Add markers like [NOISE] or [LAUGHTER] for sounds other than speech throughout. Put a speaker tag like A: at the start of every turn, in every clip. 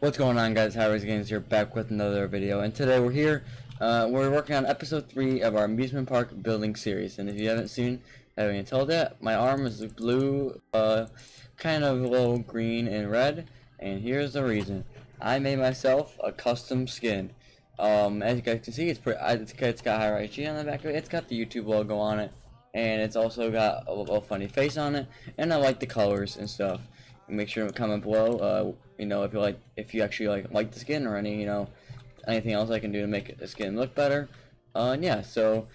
A: What's going on guys, Hyrise Games here back with another video. And today we're here, uh, we're working on episode 3 of our amusement park building series. And if you haven't seen, haven't told that, my arm is blue, uh, kind of a little green and red. And here's the reason. I made myself a custom skin. Um, as you guys can see, it's pretty, it's, got Hirachi on the back of it, it's got the YouTube logo on it. And it's also got a little funny face on it. And I like the colors and stuff make sure to comment below uh, you know if you like if you actually like like the skin or any you know anything else I can do to make the skin look better. Uh, and yeah so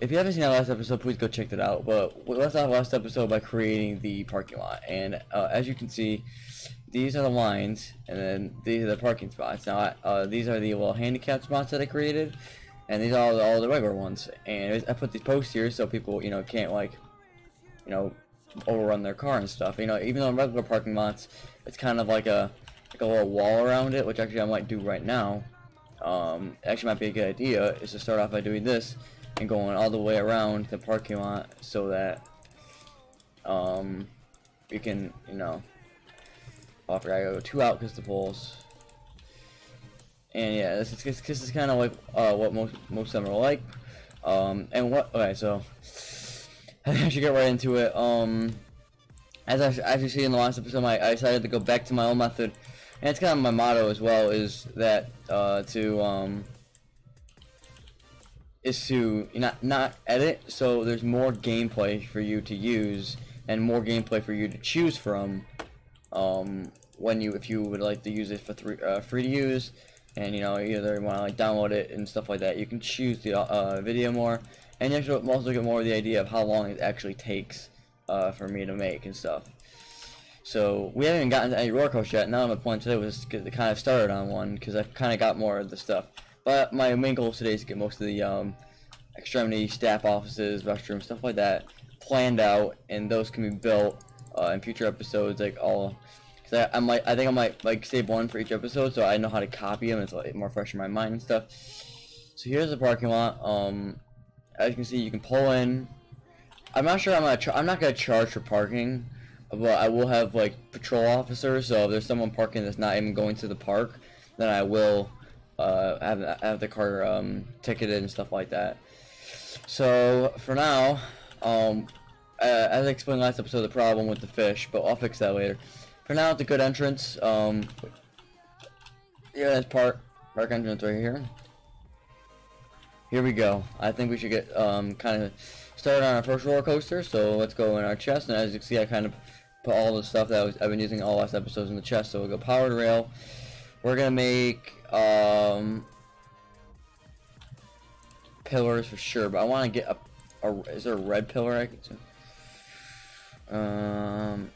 A: if you haven't seen that last episode please go check that out. But let's have last episode by creating the parking lot. And uh, as you can see these are the lines and then these are the parking spots. Now uh, these are the little handicap spots that I created and these are all, all the regular ones. And I put these posts here so people you know can't like you know overrun their car and stuff. You know, even though in regular parking lots, it's kind of like a like a little wall around it, which actually I might do right now. Um, actually might be a good idea is to start off by doing this and going all the way around the parking lot so that um, we can, you know, oh, I forgot to go two out because the poles. And yeah, this is this is kind of like uh, what most most of them are like. Um, and what? Okay, so I should get right into it. Um, as I, as you see in the last episode, I, I decided to go back to my old method, and it's kind of my motto as well. Is that uh, to um, is to not not edit, so there's more gameplay for you to use and more gameplay for you to choose from. Um, when you if you would like to use it for three, uh, free to use, and you know either you want to like download it and stuff like that, you can choose the uh, video more and you actually also get more of the idea of how long it actually takes uh, for me to make and stuff. So we haven't even gotten to any roller coaster yet. Now my point today was to kind of started on one because I've kind of got more of the stuff. But my main goal today is to get most of the um, extremity staff offices, restrooms, stuff like that planned out, and those can be built uh, in future episodes. Like all, because I, I, might, I think I might like save one for each episode, so I know how to copy them. It's like more fresh in my mind and stuff. So here's the parking lot. Um, as you can see, you can pull in. I'm not sure I'm gonna. I'm not gonna charge for parking, but I will have like patrol officers. So if there's someone parking that's not even going to the park, then I will uh, have have the car um, ticketed and stuff like that. So for now, um, uh, as I explained last episode, the problem with the fish, but I'll fix that later. For now, it's a good entrance. Um, yeah, that's park park entrance right here. Here we go. I think we should get um, kind of started on our first roller coaster. So let's go in our chest. And as you can see, I kind of put all the stuff that was, I've been using all last episodes in the chest. So we'll go powered rail. We're going to make um, pillars for sure. But I want to get a, a, Is there a red pillar I do? Um,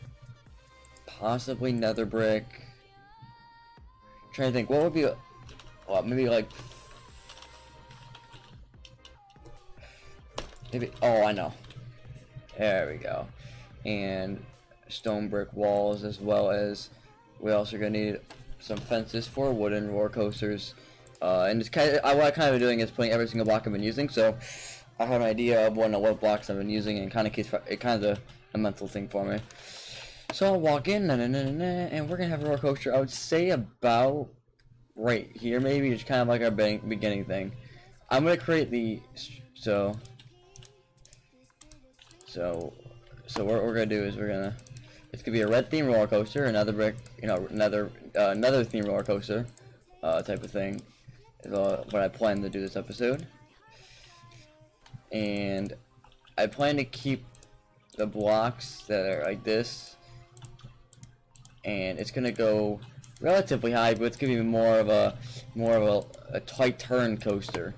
A: possibly nether brick. I'm trying to think. What would be... A, well, maybe like Maybe, oh, I know. There we go. And stone brick walls as well as we also gonna need some fences for wooden roller coasters. Uh, and it's kind of, what I kind of been doing is putting every single block I've been using, so I have an idea of what, what blocks I've been using, and kind of keeps it kind of a, mental thing for me. So I'll walk in, nah, nah, nah, and we're gonna have a roller coaster. I would say about right here, maybe it's kind of like our beginning thing. I'm gonna create the so so, so what we're gonna do is we're gonna, it's gonna be a red theme roller coaster, another brick, you know, another uh, another theme roller coaster, uh, type of thing, is what I plan to do this episode. And I plan to keep the blocks that are like this, and it's gonna go relatively high, but it's gonna be more of a more of a, a tight turn coaster.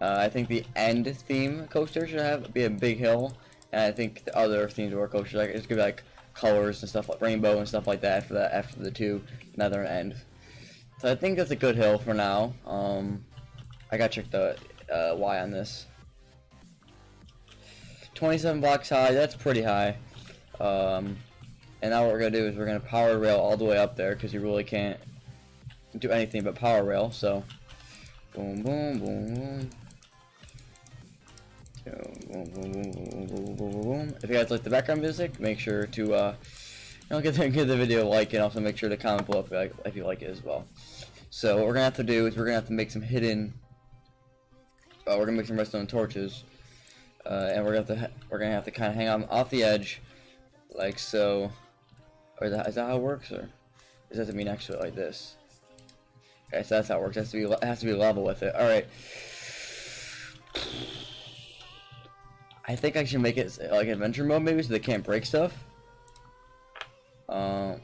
A: Uh, I think the end theme coaster should have be a big hill, and I think the other themes roller coasters like it's gonna be like colors and stuff like rainbow and stuff like that after that after the two nether end. So I think that's a good hill for now. Um, I gotta check the uh, Y on this. 27 blocks high, that's pretty high. Um, and now what we're gonna do is we're gonna power rail all the way up there because you really can't do anything but power rail. So, boom, boom, boom, boom. If you guys like the background music, make sure to uh, know, give the, give the video a like and also make sure to comment below if you like, if you like it as well. So what we're gonna have to do is we're gonna have to make some hidden. Uh, we're gonna make some redstone torches, uh, and we're gonna have to we're gonna have to kind of hang on off the edge, like so. Or is that, is that how it works, or does that have to to it like this? Okay, so that's how it works. It has to be it has to be level with it. All right. I think I should make it like adventure mode maybe so they can't break stuff. Um,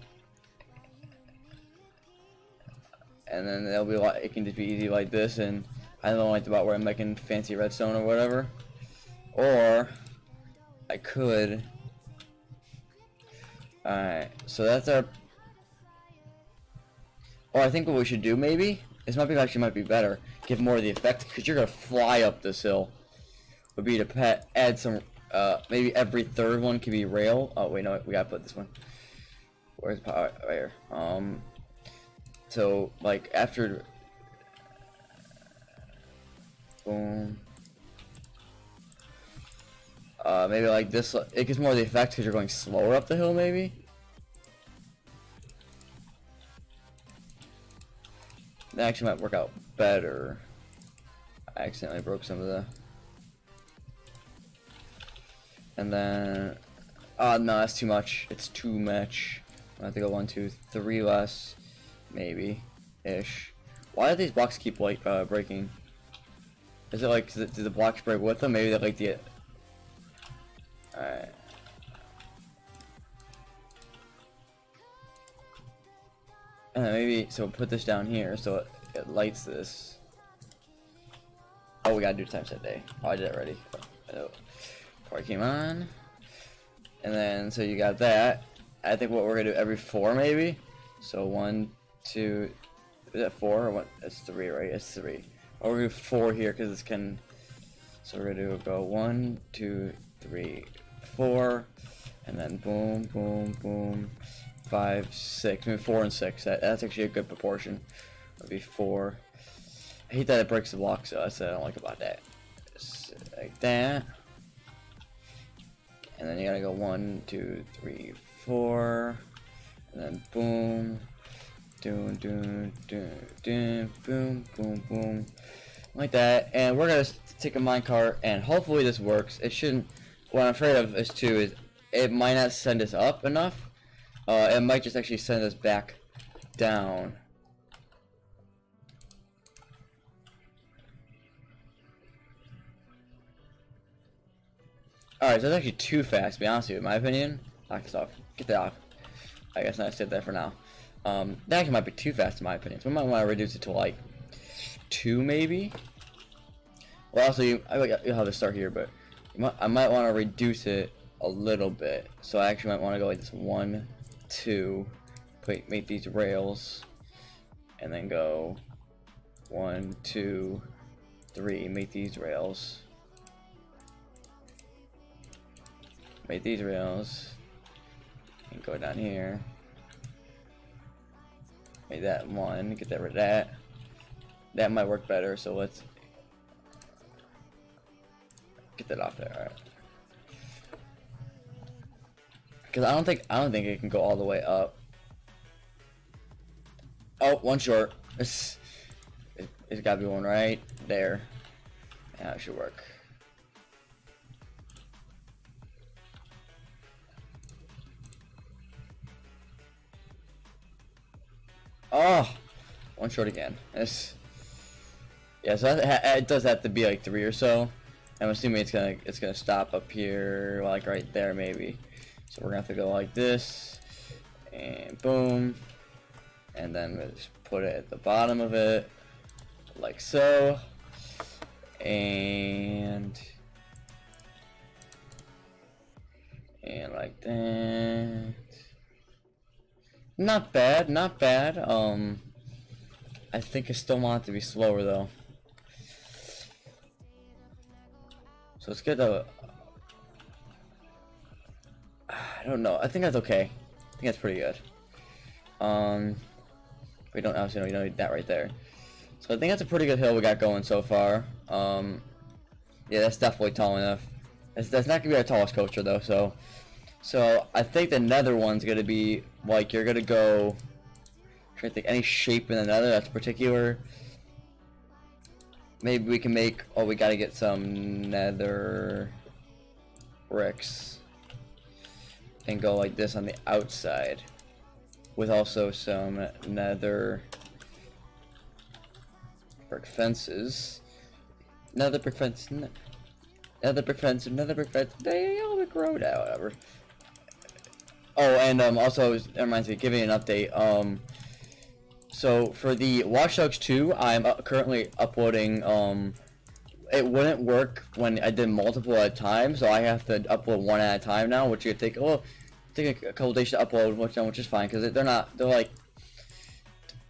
A: and then it'll be like it can just be easy like this, and I don't like about where I'm making fancy redstone or whatever. Or I could. Alright, so that's our. Or I think what we should do maybe this might be actually might be better. Give more of the effect because you're gonna fly up this hill. Would be to pet, add some. Uh, maybe every third one could be rail. Oh wait, no, we gotta put this one. Where's power? Right here. Um. So like after. Boom. Uh, maybe like this. It gets more of the effect because you're going slower up the hill, maybe. That actually might work out better. I accidentally broke some of the. And then, oh no, that's too much. It's too much. I have to go one, two, three less, maybe, ish. Why do these blocks keep like uh, breaking? Is it like do the blocks break with them? Maybe they like the. Alright. And then maybe so put this down here so it, it lights this. Oh, we gotta do times that day. Oh, I did it already. Oh, before I came on. And then so you got that. I think what we're gonna do every four maybe. So one, two, is that four or what? It's three, right? It's three. Or we're gonna do four here because it's can. So we're gonna do go one, two, three, four, and then boom, boom, boom, five, six, maybe four and six. That, that's actually a good proportion. It'd be four. I hate that it breaks the block, so that's what I don't like about that. Just like that. And then you gotta go one, two, three, four, and then boom, doom, doom, doom, doom, boom, boom, boom, like that. And we're gonna take a minecart, and hopefully this works. It shouldn't. What I'm afraid of is too is it might not send us up enough. Uh, it might just actually send us back down. Alright, so that's actually too fast, to be honest with you, in my opinion. Knock off. Get that off. I guess I sit there for now. Um, that actually might be too fast, in my opinion. So we might want to reduce it to, like, two, maybe? Well, also, you, I you'll have to start here, but might, I might want to reduce it a little bit. So I actually might want to go like this. One, two, put, make these rails, and then go one, two, three, make these rails. Make these rails. And go down here. Make that one, get that rid of that. That might work better, so let's get that off there, alright. Cause I don't think I don't think it can go all the way up. Oh, one short. [LAUGHS] It's, it, has gotta be one right there. Yeah, it should work. Oh, one short again. It's, yeah, so it does have to be like three or so. I'm assuming it's gonna it's gonna stop up here, like right there maybe. So we're gonna have to go like this, and boom, and then we'll just put it at the bottom of it, like so, and and like that. Not bad, not bad. Um, I think I still want it to be slower though. So let's get. I don't know. I think that's okay. I think that's pretty good. Um, we don't obviously know, you don't need that right there. So I think that's a pretty good hill we got going so far. Um, yeah, that's definitely tall enough. That's, that's not gonna be our tallest coaster though. So So I think the nether one's gonna be like you're gonna go. I'm to think any shape in the nether that's particular. Maybe we can make. Oh, we gotta get some nether bricks and go like this on the outside, with also some nether brick fences. Nether brick fence. Nether brick fence. Nether brick fence. They all look growed out. Whatever. Oh, and um, also, it reminds me, giving an update. Um, so for the Watch Dogs 2, I'm currently uploading. Um, it wouldn't work when I did multiple at a time, so I have to upload one at a time now, which would take take a couple days to upload, which which is fine because they're not they're like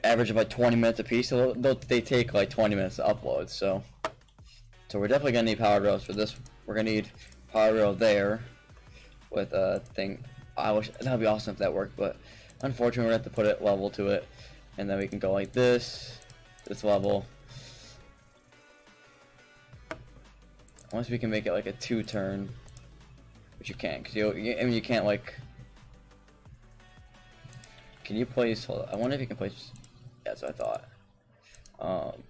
A: average like 20 minutes a piece, so they take like 20 minutes to upload. So, so we're definitely gonna need power rails for this. We're gonna need power rail there with a thing I wish that'd be awesome if that worked, but unfortunately we're gonna have to put it level to it, and then we can go like this, this level. Once we can make it like a two turn, which you can't, cause you, you I mean you can't like. Can you place? Hold on, I wonder if you can place. Yeah, that's what I thought. Um,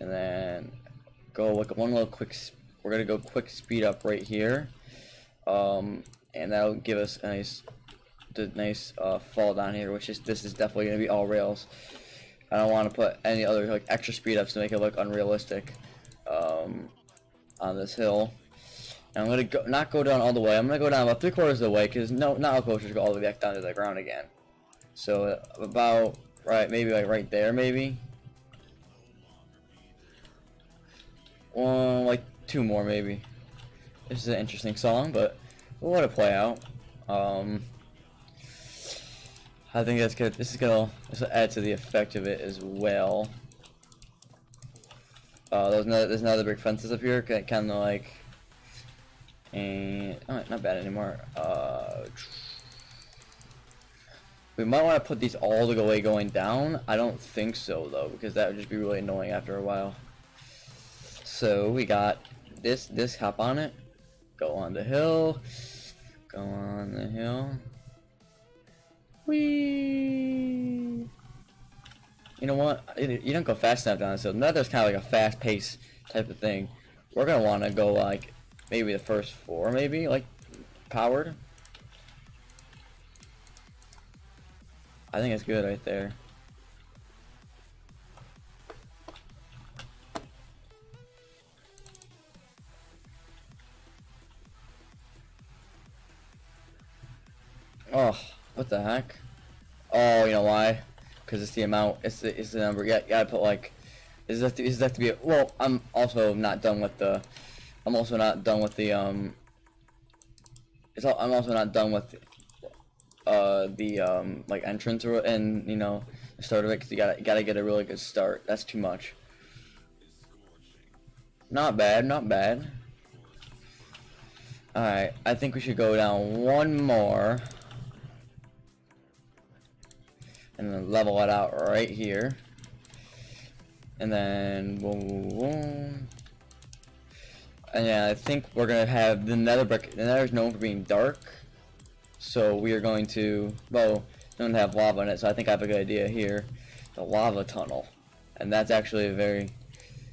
A: and then go like one little quick. We're gonna go quick speed up right here. Um, and that'll give us a nice, the nice uh, fall down here. Which is this is definitely gonna be all rails. I don't want to put any other like extra speed ups to make it look unrealistic um, on this hill. And I'm gonna go not go down all the way. I'm gonna go down about three quarters of the way because no, not all coasters go all the way back down to the ground again. So about right, maybe like right there, maybe. Well, like two more maybe. This is an interesting song, but let it play out. Um, I think that's good. This is gonna this will add to the effect of it as well. Uh, there's another there's another big fences up here, kind of like, and oh, not bad anymore. Uh, we might want to put these all the way going down. I don't think so though, because that would just be really annoying after a while. So we got this this hop on it, go on the hill, go on the hill. Whee! You know what? You don't go fast enough down this hill. Nether's kind of like a fast pace type of thing. We're gonna want to go like maybe the first four, maybe like powered. I think it's good right there. Oh, what the heck? Oh, you know why? Because it's the amount. It's the it's the number. Yeah, you gotta put like. Is that to, is that to be? Well, I'm also not done with the. I'm also not done with the um. It's all, I'm also not done with. Uh, the um like entrance and you know the start of it because you gotta you gotta get a really good start. That's too much. Not bad, not bad. Alright, I think we should go down one more and then level it out right here. And then boom, boom. And yeah, I think we're gonna have the nether brick. The nether is known for being dark, so we are going to well, don't have lava in it. So I think I have a good idea here, the lava tunnel, and that's actually a very.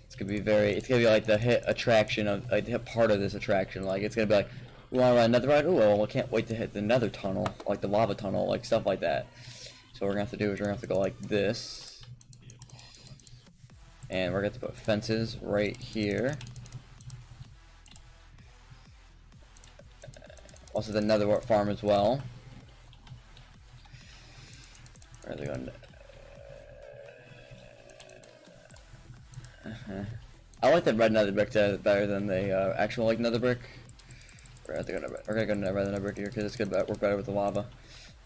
A: It's gonna be very. It's gonna be like the hit attraction of like the hit part of this attraction. Like it's gonna be like, we want to run another ride. Oh well, we can't wait to hit the nether tunnel, like the lava tunnel, like stuff like that. So what we're gonna have to do is we're gonna have to go like this. And we're gonna have to put fences right here. Also the nether farm as well. Where are they going to... Uh -huh. I like the red nether brick better than the uh, actual like nether brick. We're gonna go, we're gonna go red nether brick here because it's gonna work better with the lava.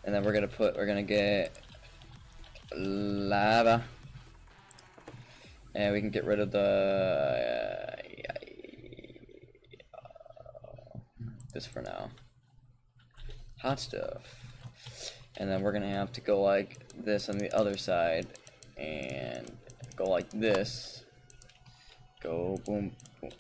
A: And then we're gonna put, we're gonna get lava. And we can get rid of the... This for now. Hot stuff. And then we're to have to go like this on the other side. And go like this. Go boom, boom.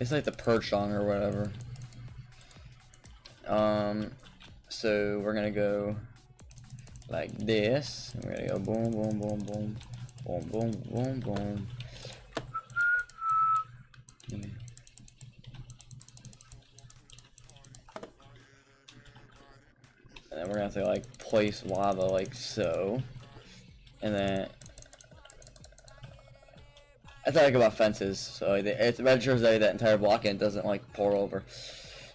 A: It's like the perch song or whatever. Um, so we're gonna go like this. We're gonna go boom, boom, boom, boom, boom, boom, boom, boom. And then we're gonna have to like place lava like so. And then I thought like about fences, so it, registers that that entire block and doesn't like pour over.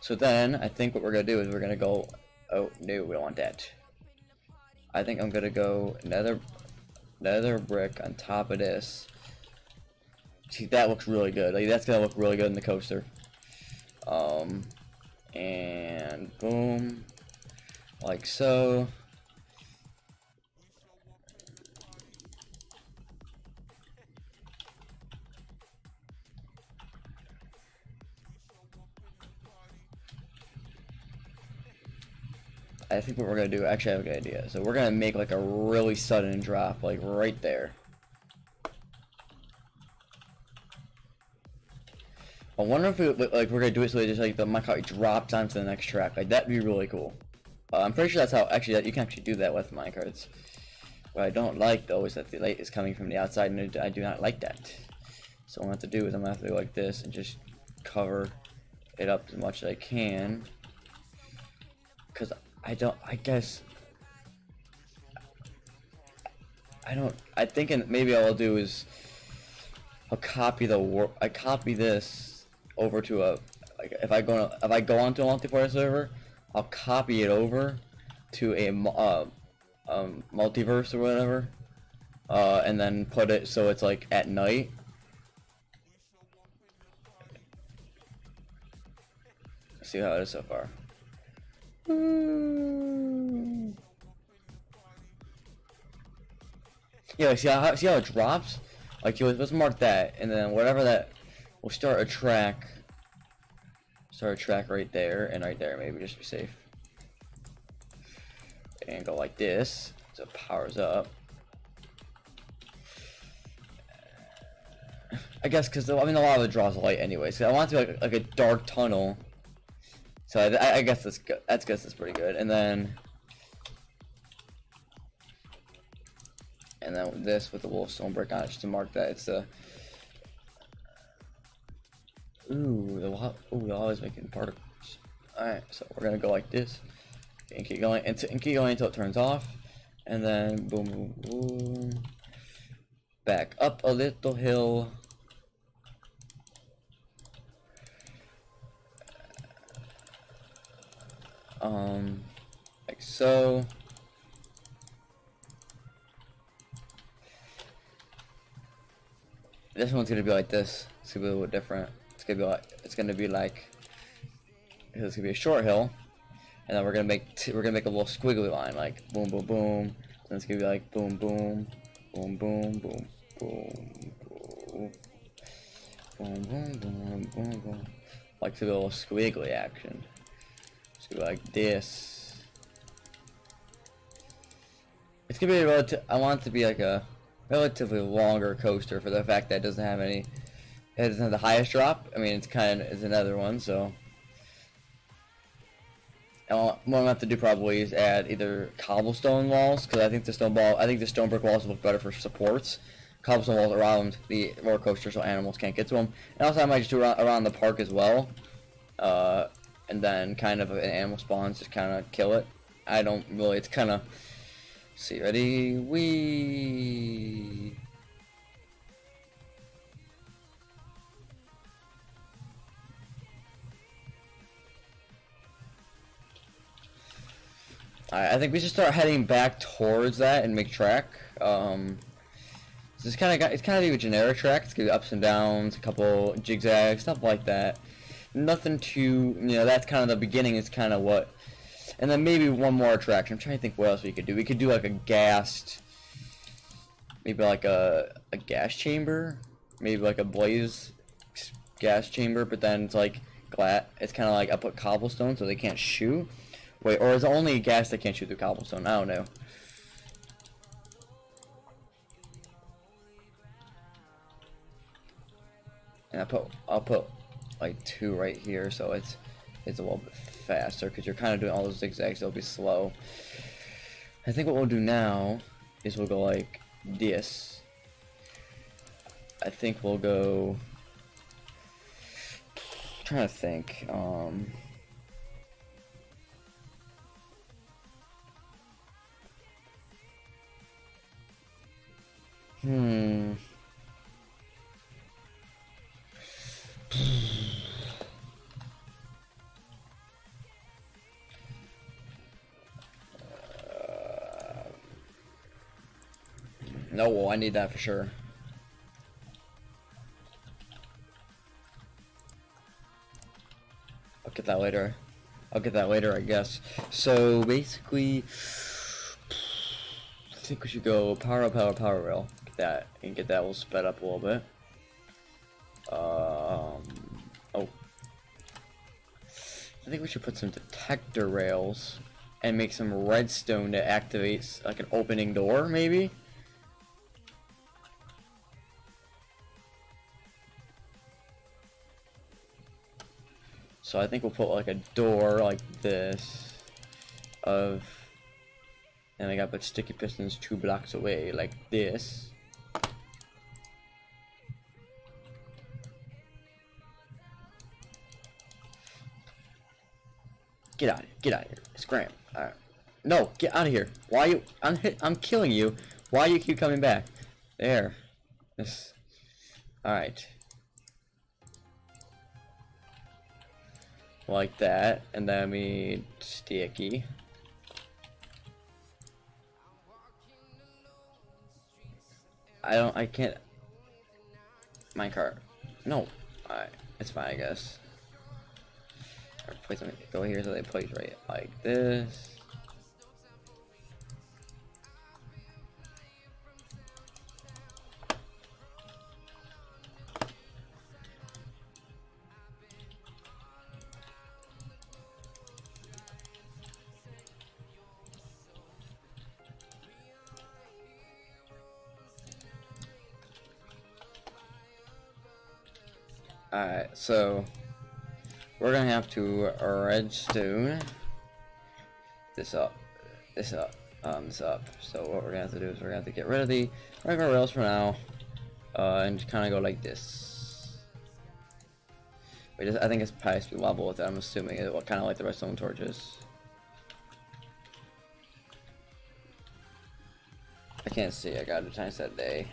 A: So then I think what we're gonna do is we're gonna go. Oh no, we don't want that. I think I'm gonna go nether, nether brick on top of this. See, that looks really good. Like that's gonna look really good in the coaster. Um, and boom, like so. I think what we're gonna do, actually I have a good idea. So we're gonna make like a really sudden drop, like right there. I wonder if it, like we're gonna do it so it just like the minecart drops onto the next track. Like that'd be really cool. Uh, I'm pretty sure that's how actually that you can actually do that with minecarts. What I don't like though is that the light is coming from the outside, and I do not like that. So what I'm gonna have to do is I'm gonna have to go like this and just cover it up as much as I can. Cause I don't. I guess. I don't. I think and maybe all I'll do is I'll copy the. I copy this over to a. Like if I go if I go onto a multiplayer server, I'll copy it over to a uh, um, multiverse or whatever, uh, and then put it so it's like at night. See how it is so far. Mm. Yeah, see how see how it drops? Like you let's mark that, and then whatever that, we'll start a track. Start a track right there and right there, maybe just be safe. And go like this, so it powers up. I guess because I mean a lot of it draws light anyway, so I want to be like, like a dark tunnel. So I, I guess that's good. That's guess that's pretty good. And then, and then this with the little stone brick on it just to mark that it's a. Ooh, the. Ooh, the lava's making particles. All right, so we're gonna go like this, and keep going, and, and keep going until it turns off, and then boom, boom, boom. Back up a little hill. um, like so. This one's gonna be like this. It's gonna be a little different. It's gonna be like it's gonna be like it's gonna be a short hill, and then we're gonna make t we're gonna make a little squiggly line like boom boom boom. Then it's gonna be like boom boom boom boom boom boom boom boom boom boom boom boom like a little squiggly action be like this. Gonna be a relative. I want it to be like a relatively longer coaster for the fact that it doesn't have any. It doesn't have the highest drop. I mean, it's kind of is another one, so. And what I'm gonna have to do probably is add either cobblestone walls because I think the stone ball, I think the stone brick walls look better for supports. Cobblestone walls around the roller coaster so animals can't get to them. And also I might just do around, around the park as well. Uh, and then kind of an animal spawns just kind of kill it. I don't really, it's kind of, see, ready, we. I think we should start heading back towards that and make track. Um, it's kind of it's kind of a generic track. It's be ups and downs, a couple zigzags, stuff like that nothing too, you know, that's kind of the beginning is kind of what, and then maybe one more attraction. I'm trying to think what else we could do. We could do like a gassed, maybe like a, a gas chamber, maybe like a blaze gas chamber, but then it's like glass, it's kind of like I put cobblestone so they can't shoot. Wait, or is it only ghast that can't shoot through cobblestone? I don't know. And I put, I'll put like two right here, so it's it's a little bit faster because you're kind of doing all those zigzags. It'll be slow. I think what we'll do now is we'll go like this. I think we'll go. I'm trying to think. Um. Hmm. No, well, I need that for sure. I'll get that later. I'll get that later, I guess. So, basically, I think we should go power, power, power rail. Get that, and get that little sped up a little bit. Um, oh. I think we should put some detector rails and make some redstone that activates like an opening door, maybe? So I think we'll put like a door like this of and I got put sticky pistons two blocks away like this. Get out of here. Get out of here. Scram. Alright. No, get out of here. Why you I'm hit I'm killing you. Why you keep coming back? There. This Alright. Like that, and then we sticky. I don't, I can't, minecart, no, alright, it's fine I guess. Place them, go here so they place right like this. So we're gonna have to redstone this up, this up, um, this up. So what we're gonna have to do is we're gonna have to get rid of the regular rails for now, uh, and kind of go like this. Just, I think it's past level with it. I'm assuming it will kind of like the redstone torches. I can't see. I got a tiny set day.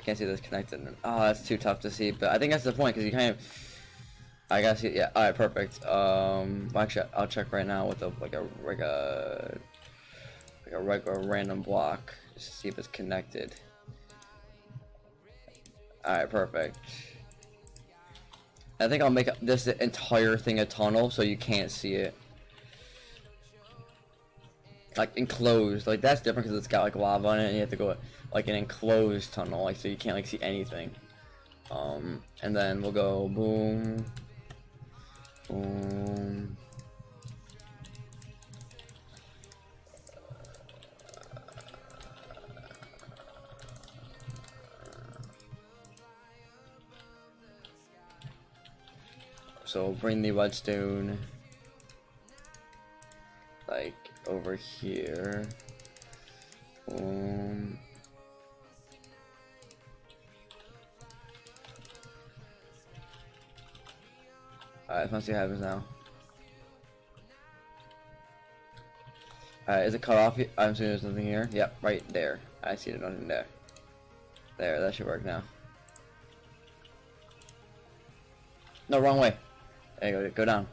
A: I can't see this connected. Oh, that's too tough to see, but I think that's the point, because you kind of... I gotta see, yeah, alright, perfect. Um, actually, I'll check right now with a, like a, like a, like a regular random block, just to see if it's connected. Alright, perfect. I think I'll make this entire thing a tunnel, so you can't see it. Like, enclosed, like, that's different because it's got, like, lava on it, and you have to go like an enclosed tunnel, like so you can't like see anything. Um, and then we'll go boom, boom. So bring the redstone like over here. Boom. Alright, let's see what happens now. Alright, is it cut off? I'm assuming there's nothing here. Yep, right there. I see it, nothing there. There, that should work now. No, wrong way. There you go, go down.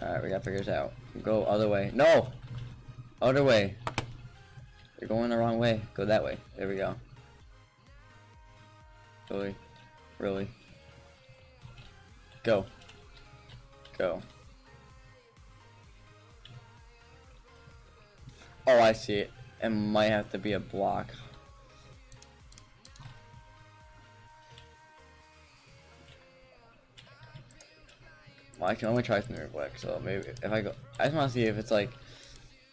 A: Alright, we gotta figure this out. Go other way. No! Other way. You're going the wrong way. Go that way. There we go. Really? Really? Go. Go. Oh, I see it. It might have to be a block. Well, I can only try real quick, so maybe if I go, I just want to see if it's like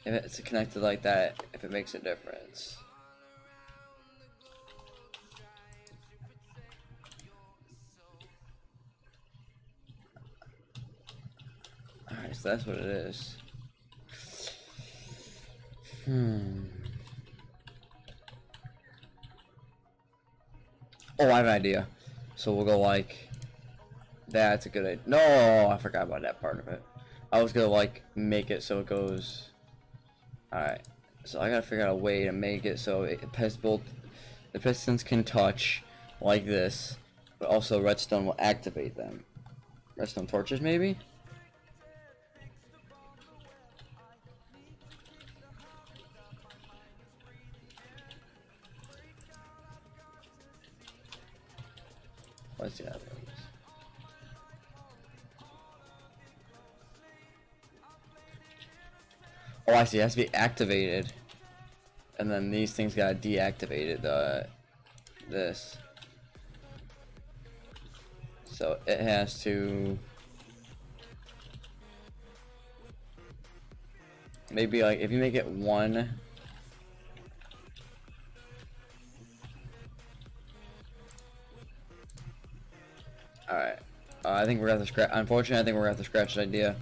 A: if it's connected like that, if it makes a difference. Alright, so that's what it is. Hmm. Oh, I have an idea. So we'll go like... That's a good idea. No, I forgot about that part of it. I was gonna like make it so it goes... Alright. So I gotta figure out a way to make it so it the pistons can touch like this, but also redstone will activate them. Redstone torches maybe? Oh, I see. It has to be activated. And then these things got deactivated. Uh, this. So it has to... Maybe like if you make it one Alright. Uh, I think we're gonna have to scratch. Unfortunately, I think we're gonna have to scratch the idea.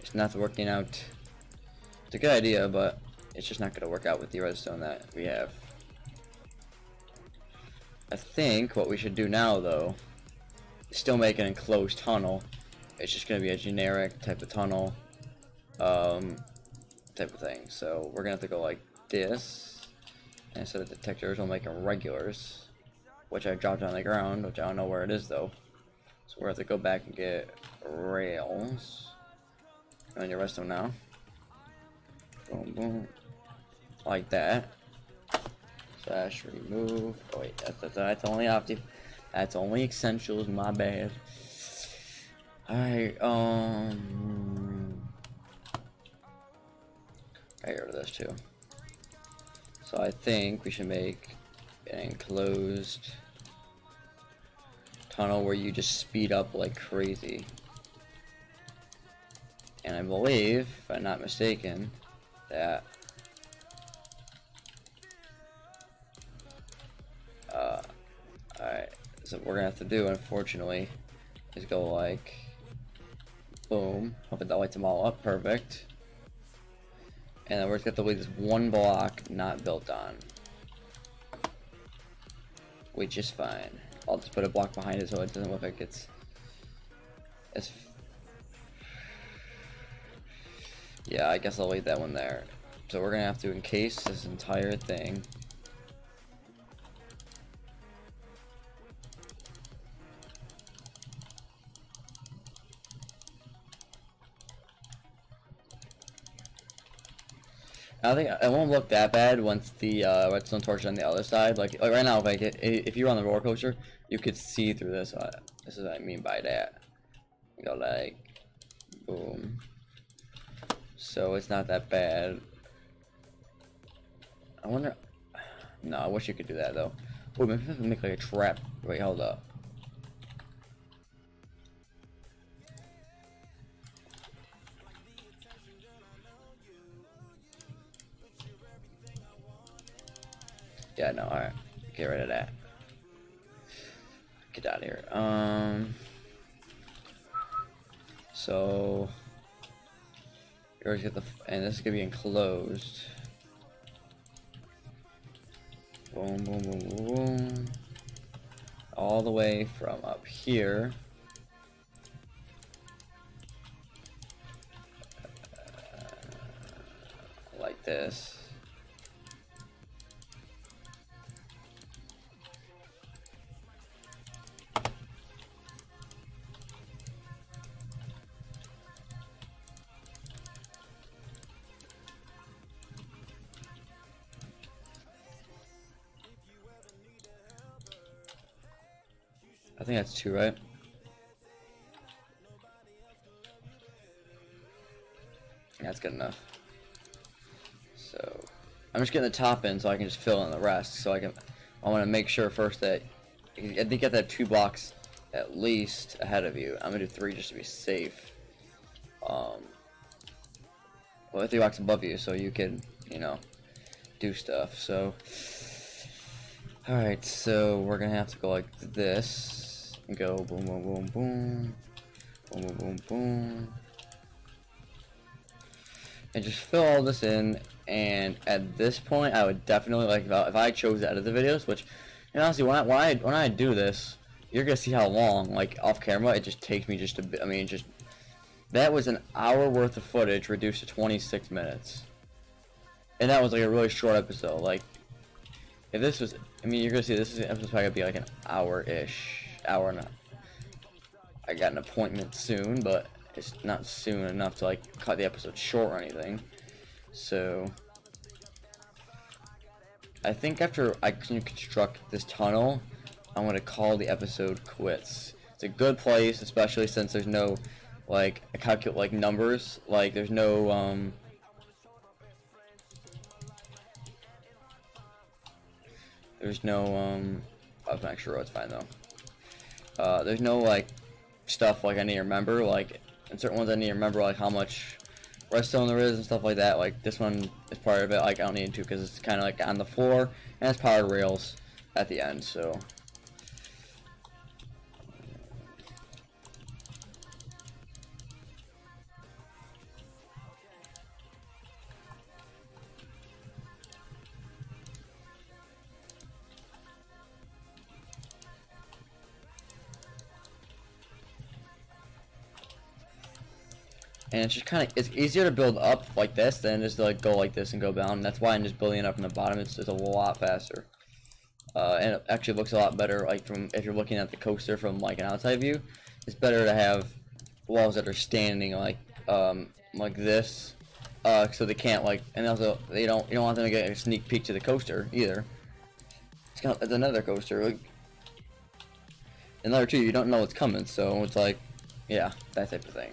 A: It's not working out. It's a good idea, but it's just not gonna work out with the redstone that we have. I think what we should do now, though, is still make an enclosed tunnel. It's just gonna be a generic type of tunnel, um, type of thing. So we're gonna have to go like this, and instead of detectors, we'll make them regulars, which I dropped on the ground, which I don't know where it is though. So we're going to have to go back and get rails. And the rest of them now. Boom, boom. Like that. Slash remove. Oh wait, that's, that's, that's only optive. That's only essentials, my bad. Alright, um... I get rid of this too. So I think we should make an enclosed tunnel where you just speed up like crazy. And I believe, if I'm not mistaken, that uh, alright, so what we're gonna have to do, unfortunately, is go like, boom, hope that lights them all up, perfect. And then we're just gonna have to leave this one block not built on. Which is fine. I'll just put a block behind it so it doesn't look like it's as yeah I guess I'll leave that one there so we're gonna have to encase this entire thing I think it won't look that bad once the uh, redstone torch is on the other side. Like, like right now, like if you're on the roller coaster, you could see through this. Uh, this is what I mean by that. You go like, boom. So it's not that bad. I wonder. No, I wish you could do that though. Oh, maybe make like a trap. Wait, hold up. Yeah, no, alright. Get rid of that. Get out of here. Um. So. Yours get the. And this is gonna be enclosed. Boom, boom, boom, boom. All the way from up here. Two, right? That's good enough. So, I'm just getting the top in so I can just fill in the rest. So I can, I want to make sure first that, I think you get that two blocks at least ahead of you. I'm to do three just to be safe. Um, well, three blocks above you, so you can, you know, do stuff. So, all right, so we're gonna have to go like this, go boom, boom, boom, boom, boom, boom, boom, boom. And just fill all this in, and at this point, I would definitely, like, if I, if I chose to edit the videos, which, and honestly, when I, when I, when I do this, you're gonna see how long, like, off camera, it just takes me just a bit, I mean, just, that was an hour worth of footage reduced to 26 minutes. And that was, like, a really short episode, like, if this was, I mean, you're gonna see this is episode's probably gonna be, like, an hour-ish hour and a. I got an appointment soon, but it's not soon enough to like cut the episode short or anything. So, I think after I can construct this tunnel, I'm gonna call the episode quits. It's a good place, especially since there's no like I calculate like numbers. Like there's no um there's no um I'm not sure it's fine though. Uh, there's no like stuff like I need to remember like in certain ones I need to remember like how much redstone there is and stuff like that. Like this one is part of it. Like I don't need to because it's kind of like on the floor and it's powered rails at the end. So and it's just kind of it's easier to build up like this than just to like go like this and go down. That's why I'm just building it up in the bottom. It's just a lot faster, uh, and it actually looks a lot better. Like from if you're looking at the coaster from like an outside view, it's better to have walls that are standing like um, like this, uh, so they can't like and also they don't you don't want them to get a sneak peek to the coaster either. It's, kind of, it's another coaster. Like, another two, you don't know what's coming, so it's like, yeah, that type of thing.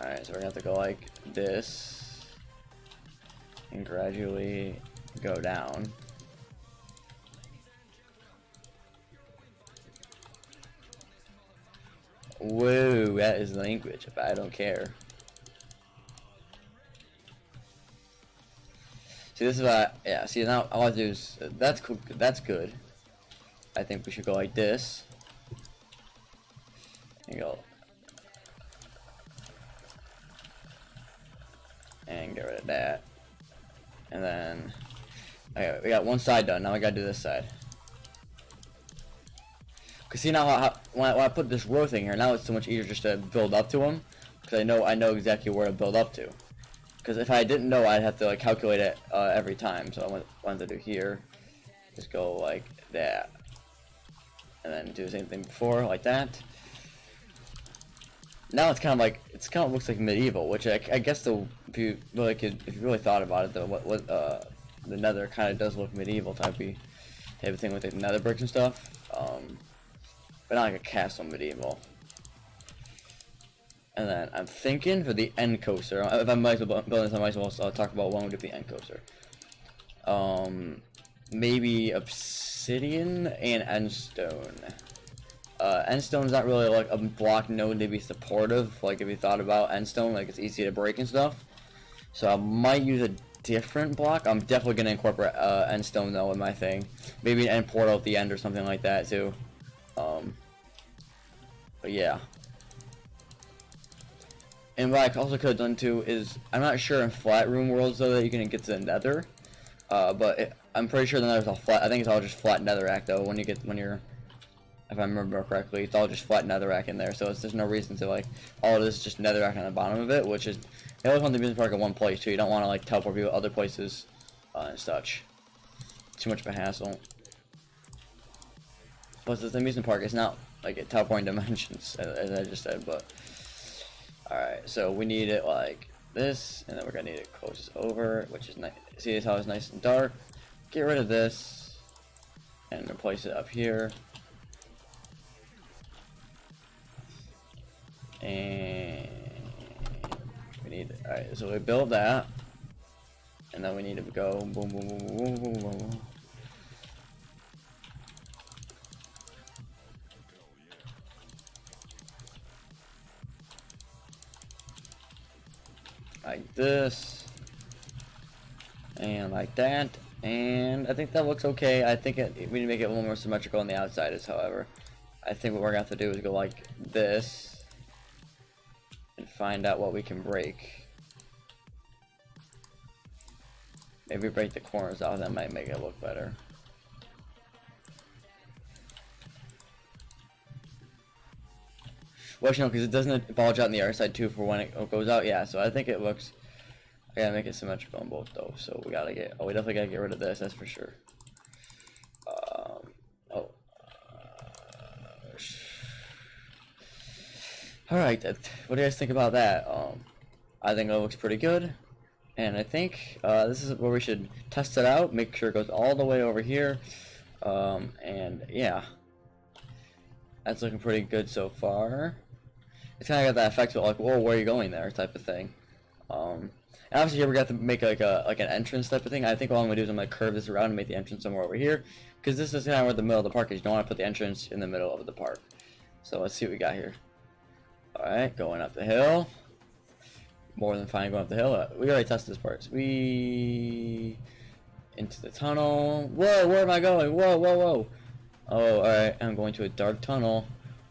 A: Alright, so we're gonna have to go like this and gradually go down. Whoa, that is language, but I don't care. See, this is what I, yeah, see, now all I do is, that's cool, that's good. I think we should go like this. And go and get rid of that. And then, okay, we got one side done. Now I gotta do this side. Cause see now how, when, I, when I put this row thing here, now it's so much easier just to build up to them. Cause I know I know exactly where to build up to. Cause if I didn't know, I'd have to like calculate it uh, every time. So I want, wanted to do here, just go like that, and then do the same thing before, like that now it's kind of like it's kind of looks like medieval, which I, I guess the if you really could, if you really thought about it, what what uh, the Nether kind of does look medieval typey type of thing with the Nether bricks and stuff, um, but not like a castle medieval. And then I'm thinking for the end coaster, if I might as well build this, I might as well uh, talk about one would be the end coaster. Um, maybe obsidian and endstone uh, Endstone's not really like a block known to be supportive. Like if you thought about Endstone, like it's easy to break and stuff. So I might use a different block. I'm definitely gonna incorporate uh, Endstone though in my thing. Maybe an end portal at the end or something like that too. Um, but yeah. And what I also could have done too is I'm not sure in flat room worlds though that you can get to the Nether. Uh, but it, I'm pretty sure the Nether's all flat. I think it's all just flat netherrack though when you get when you're if I remember correctly. It's all just flat netherrack in there, so there's no reason to like all of this is just netherrack on the bottom of it, which is they always want the amusement park in one place too. You don't want to like teleport people other places uh, and such. Too much of a hassle. Plus, the amusement park is not like [LAUGHS] a teleporting dimensions, as I just said. But all right, so we need it like this, and then we're gonna need it close over, which is nice. See how it's nice and dark. Get rid of this and replace it up here. And we need, alright, so we build that. And then we need to go boom, boom, boom, boom, boom, boom, boom. this. And like that. And I think that looks okay. I think it, we need to make it a little more symmetrical on the outside is however. I think what we're going to have to do is go like this. And find out what we can break. Maybe break the corners off, that might make it look better. Well, you know, because it doesn't bulge out on the other side too for when it goes out. Yeah, so I think it looks. I gotta make it symmetrical on both though. So we gotta get. Oh, we definitely gotta get rid of this. That's for sure. Um. Oh. Uh, all right. What do you guys think about that? Um, I think it looks pretty good. And I think uh, this is where we should test it out. Make sure it goes all the way over here. Um, and yeah, that's looking pretty good so far it's kind of got that effect of like, whoa, where are you going there, type of thing. Um, and obviously here we got to make like a like an entrance type of thing. I think what I'm gonna do is I'm gonna curve this around and make the entrance somewhere over here, because this is kind of where the middle of the park is. You don't want to put the entrance in the middle of the park. So let's see what we got here. All right, going up the hill. More than fine going up the hill. Uh, we already tested this part. We into the tunnel. Whoa, where am I going? Whoa, whoa, whoa. Oh, all right. I'm going to a dark tunnel.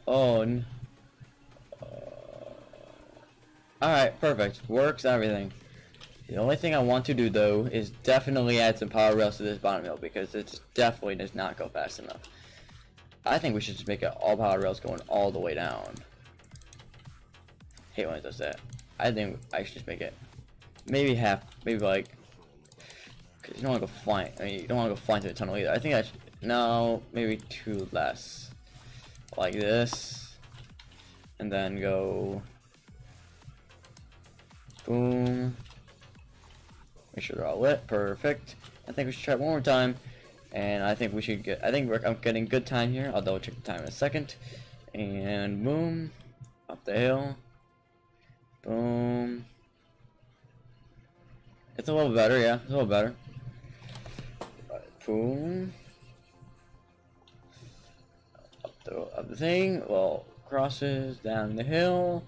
A: Oh. Alright, perfect. Works, everything. The only thing I want to do, though, is definitely add some power rails to this bottom hill, because it definitely does not go fast enough. I think we should just make it all power rails going all the way down. Hate when it does that. I think I should just make it maybe half, maybe like, cause you don't want to go flying. I mean, you don't want to go flying through the tunnel either. I think I should, no, maybe two less, like this, and then go Boom. Make sure they're all lit. Perfect. I think we should try it one more time. And I think we should get, I think we're I'm getting good time here. I'll double check the time in a second. And boom. Up the hill. Boom. It's a little better, yeah. It's a little better. Right, boom. Up the, up the thing. Well, crosses down the hill.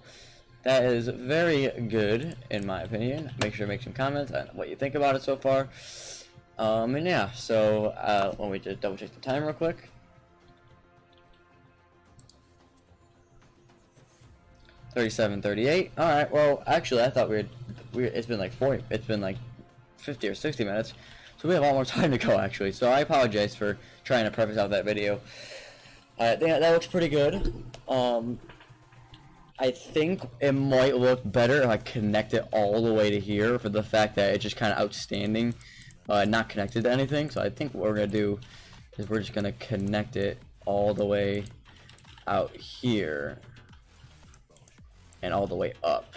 A: That is very good, in my opinion. Make sure to make some comments on what you think about it so far. Um, and yeah, so uh, let me just double check the time real quick. Thirty-seven, thirty-eight. All right. Well, actually, I thought we. We it's been like forty. It's been like fifty or sixty minutes, so we have a lot more [LAUGHS] time to go actually. So I apologize for trying to preface out that video. Uh, that, that looks pretty good. Um, I think it might look better if I connect it all the way to here for the fact that it's just kind of outstanding, uh, not connected to anything. So I think what we're going to do is we're just going to connect it all the way out here and all the way up.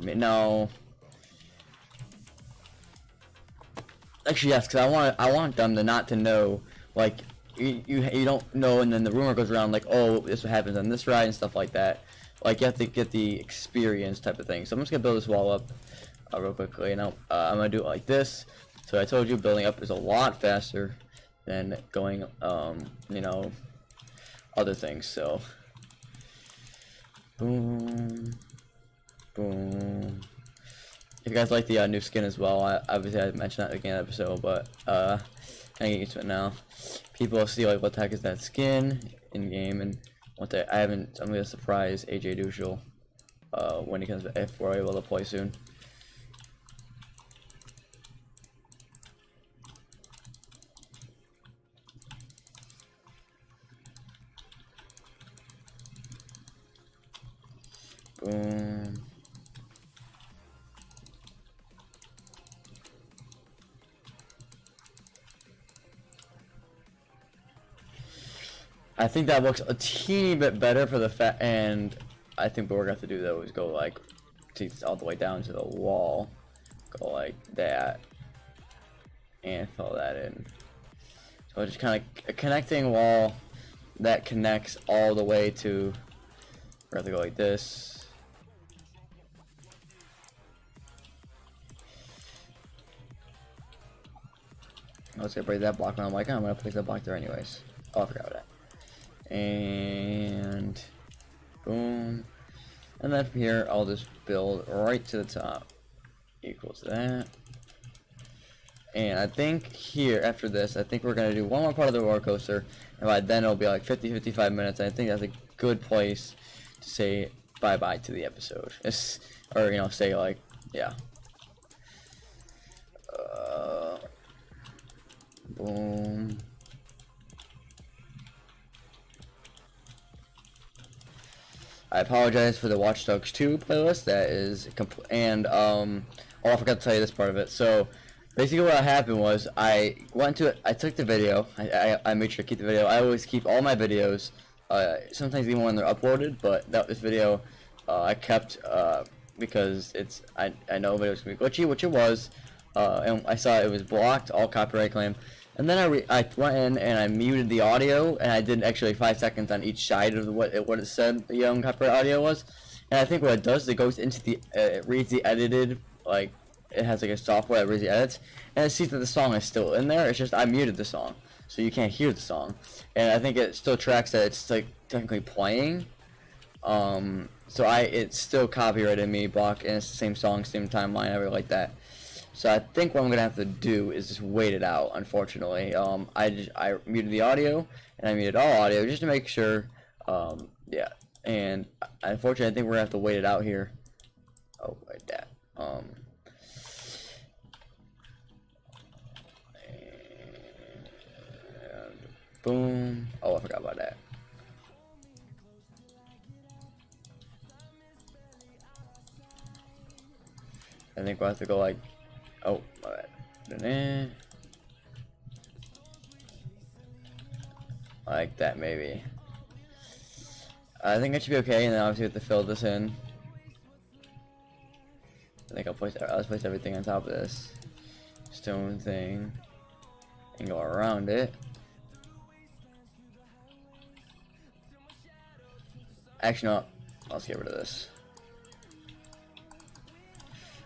A: No. Actually, yes, because I want I want them to not to know like you, you you don't know, and then the rumor goes around like, oh, this happens on this ride and stuff like that. Like you have to get the experience type of thing. So I'm just gonna build this wall up uh, real quickly. Now uh, I'm gonna do it like this. So I told you building up is a lot faster than going, um, you know, other things. So boom, boom. If you guys like the uh, new skin as well, I, obviously I mentioned that again episode, but uh, I get used to it now. People see like what the heck is that skin in game and what the, I haven't. I'm gonna surprise AJ Dushel uh, when he comes. If we're able to play soon. Boom. I think that looks a teeny bit better for the fat, and I think what we're to have to do though is go like, all the way down to the wall, go like that, and fill that in. So just kind of a connecting wall that connects all the way to, we're to go like this. I was gonna break that block, and I'm like, oh, I'm gonna place that block there anyways. Oh, I forgot that and boom and then from here I'll just build right to the top equals that. And I think here, after this, I think we're going to do one more part of the roller coaster. And by then it'll be like 50, 55 minutes. I think that's a good place to say bye-bye to the episode. It's, [LAUGHS] or, you know, say like, yeah. Boom. I apologize for the Watch Dogs 2 playlist. That is complete. And um, oh, I forgot to tell you this part of it. So basically, what happened was I went to it. I took the video. I, I, I made sure to keep the video. I always keep all my videos. Uh, sometimes even when they're uploaded, but that this video uh, I kept uh, because it's I I know videos can be glitchy, which it was. Uh, and I saw it was blocked, all copyright claim. And then I, I went in and I muted the audio, and I did actually five seconds on each side of what it, what it said the young copyright audio was. And I think what it does is it goes into the uh, it reads the edited like it has like a software that reads the edits, and it sees that the song is still in there. It's just I muted the song, so you can't hear the song. And I think it still tracks that it's like technically playing. Um, so I it's still copyrighted me, block, and it's the same song, same timeline, everything like that. So I think what I'm gonna have to do is just wait it out. Unfortunately, um, I just I muted the audio and I muted all audio just to make sure. Um, yeah, and unfortunately, I think we're gonna have to wait it out here. Oh, like that. Um. Boom. Oh, I forgot about that. I think we'll have to go like Oh, my bad. Like that, maybe. I think it should be okay, and then obviously we have to fill this in. I think I'll place I'll place everything on top of this stone thing and go around it. Actually, no. Let's get rid of this.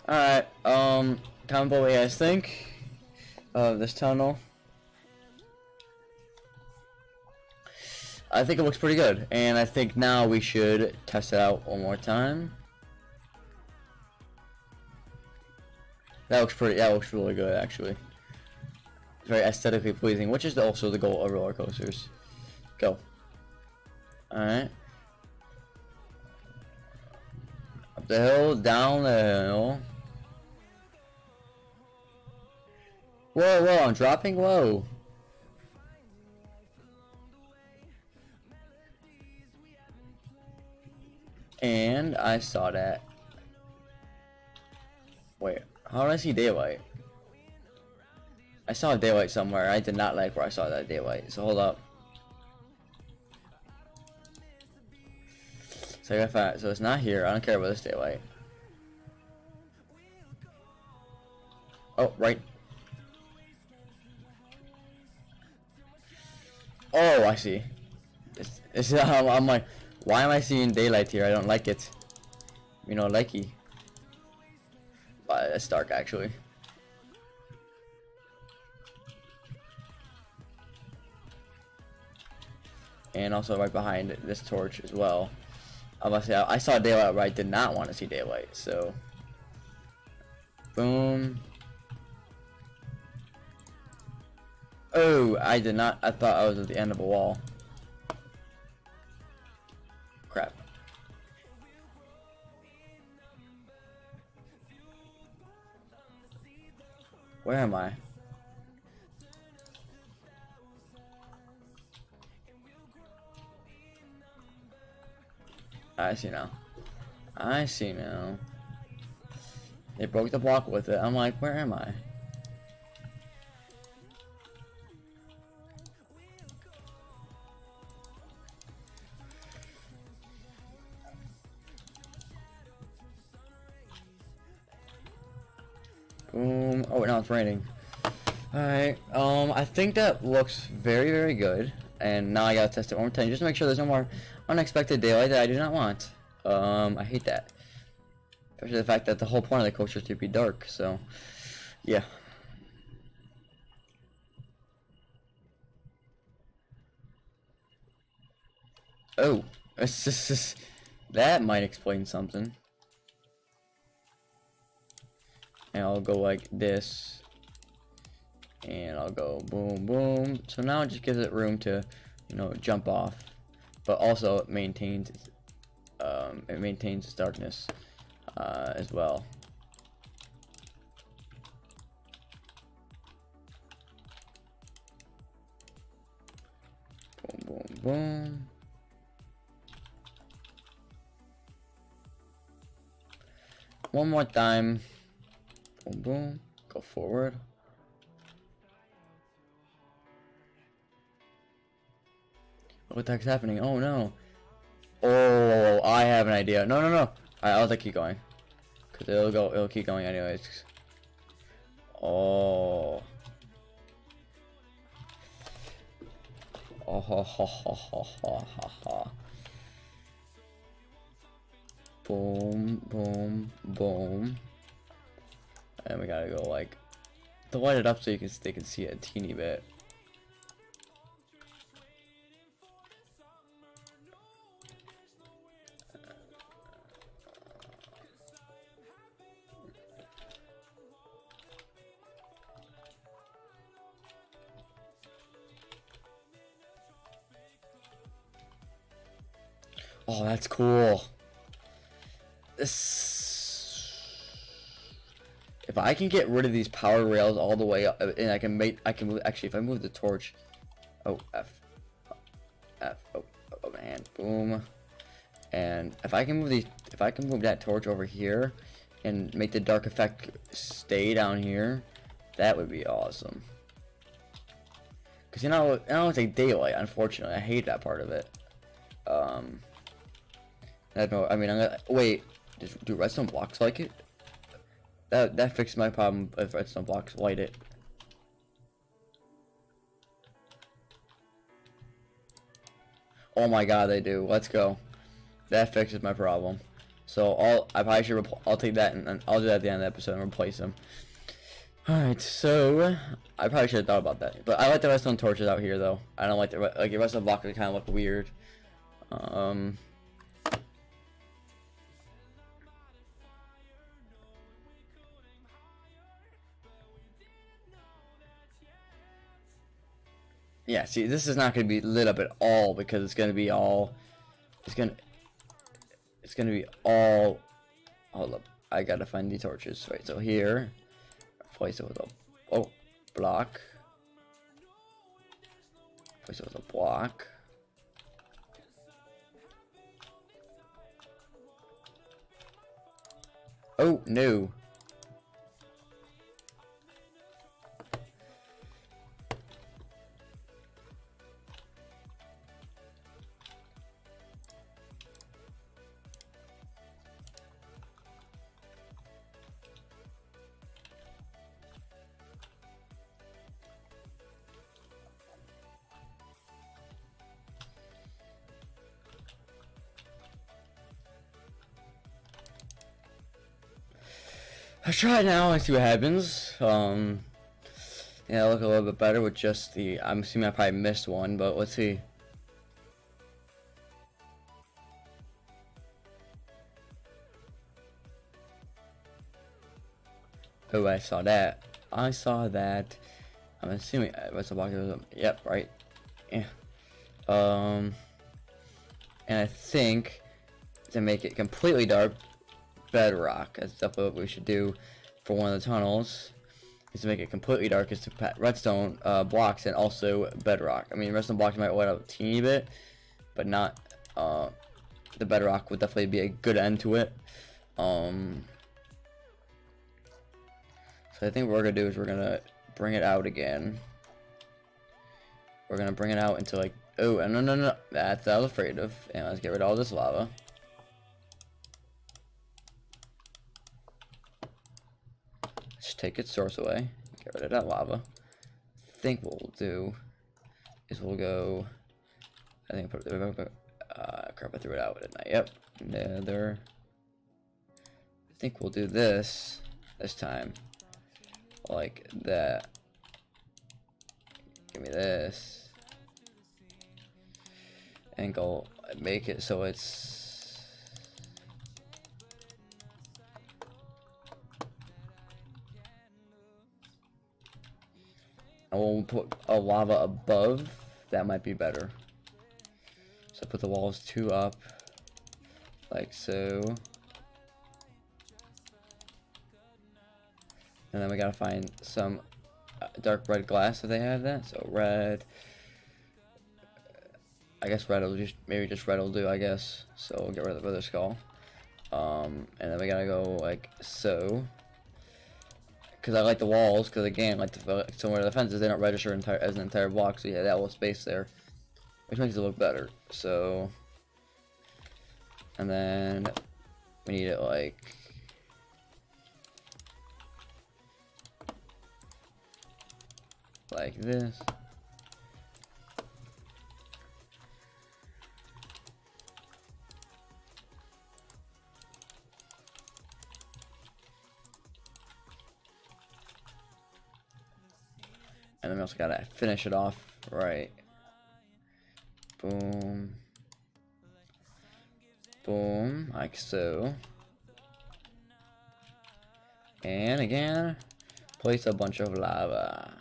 A: Alright, um, you guys think of this tunnel. I think it looks pretty good, and I think now we should test it out one more time. That looks pretty, that looks really good actually. very aesthetically pleasing, which is also the goal of roller coasters. Go. Alright. Up the hill, down the hill. Whoa, whoa, I'm dropping low. And I saw that. Wait, how did I see daylight? I saw daylight somewhere. I did not like where I saw that daylight. So hold up. So I got find, so it's not here. I don't care about this daylight. Oh, right Oh, I see. This is how I'm like, why am I seeing daylight here? I don't like it. You know, likey. But it's dark actually. And also right behind this torch as well. I must say, I saw daylight, but I did not want to see daylight. So, boom. Oh, I did not. I thought I was at the end of a wall. Crap. Where am I? I see now. I see now. They broke the block with it. I'm like, where am I? Raining. Alright, um, I think that looks very, very good. And now I gotta test it one more time just to make sure there's no more unexpected daylight that I do not want. Um, I hate that. Especially the fact that the whole point of the coaster is to be dark, so, yeah. Oh, [LAUGHS] it's just, that might explain something. and I'll go like this and I'll go boom boom. So now it just gives it room to you know jump off but also it maintains um, it maintains its darkness uh, as well. Boom boom boom. One more time. Boom boom. Go forward What the heck's happening? Oh no. Oh, I have an idea. No, no, no. Alright, I'll let keep going. Cause it'll go, it'll keep going anyways. Oh. Oh, ha, ha, ha, ha, ha, ha, ha. Boom, boom, boom. And we gotta go like, to light it up so you can, they can see it a teeny bit. Oh, that's cool. This. If I can get rid of these power rails all the way up, and I can make, I can move. Actually, if I move the torch, oh F, F, oh, oh man, boom. And if I can move the, if I can move that torch over here, and make the dark effect stay down here, that would be awesome. Cause you know, I don't daylight. Unfortunately, I hate that part of it. Um. I don't know. I mean, I'm gonna wait. Does, do redstone blocks like it? That that fixes my problem if redstone blocks light it. Oh my god, they do. Let's go. That fixes my problem. So I'll I probably should I'll take that and, and, I'll do that at the end of the episode and replace them. Alright, so I probably should have thought about that. But I like the redstone torches out here though. I don't like the like the redstone block kind of look weird. Um Yeah, see, this is not going to be lit up at all because it's going to be all, it's going to, it's going to be all, hold up, I got to find the torches. Right, so here, place it with a, oh, block, place it with a block. Oh, no. Let's try it now and see what happens. Um, yeah, look a little bit better with just the. I'm assuming I probably missed one, but let's see. Oh, I saw that. I saw that. I'm assuming what's the block? Yep, right. Yeah. Um, and I think to make it completely dark, bedrock. That's definitely what we should do for one of the tunnels. Is to make it completely dark. Is to redstone uh, blocks and also bedrock. I mean, redstone blocks might light up a teeny bit, but not. Uh, the bedrock would definitely be a good end to it. Um, so I think what we're gonna do is we're gonna bring it out again. We're gonna bring it out into like oh no no no that's what I was afraid of. And let's get rid of all this lava. Take its source away, get rid of that lava. I think what we'll do is we'll go, I think put it, uh, crap, I threw it out, didn't I? Yep, nether. I think we'll do this, this time, like that. Give me this. And go make it so it's And we'll put a lava above. That might be better. So put the walls two up. Like so. And then we gotta find some uh, dark red glass if they have that. So red. I guess red will just maybe just red will do. I guess so. We'll get rid of the other skull. Um, and then we gotta go like so. Because I like the walls. Because again, like the somewhere the fences, they don't register entire as an entire block. So yeah, that little space there, which makes it look better. So. And then we need it like like this. Gotta finish it off right. Boom. Boom, like so. And again, place a bunch of lava.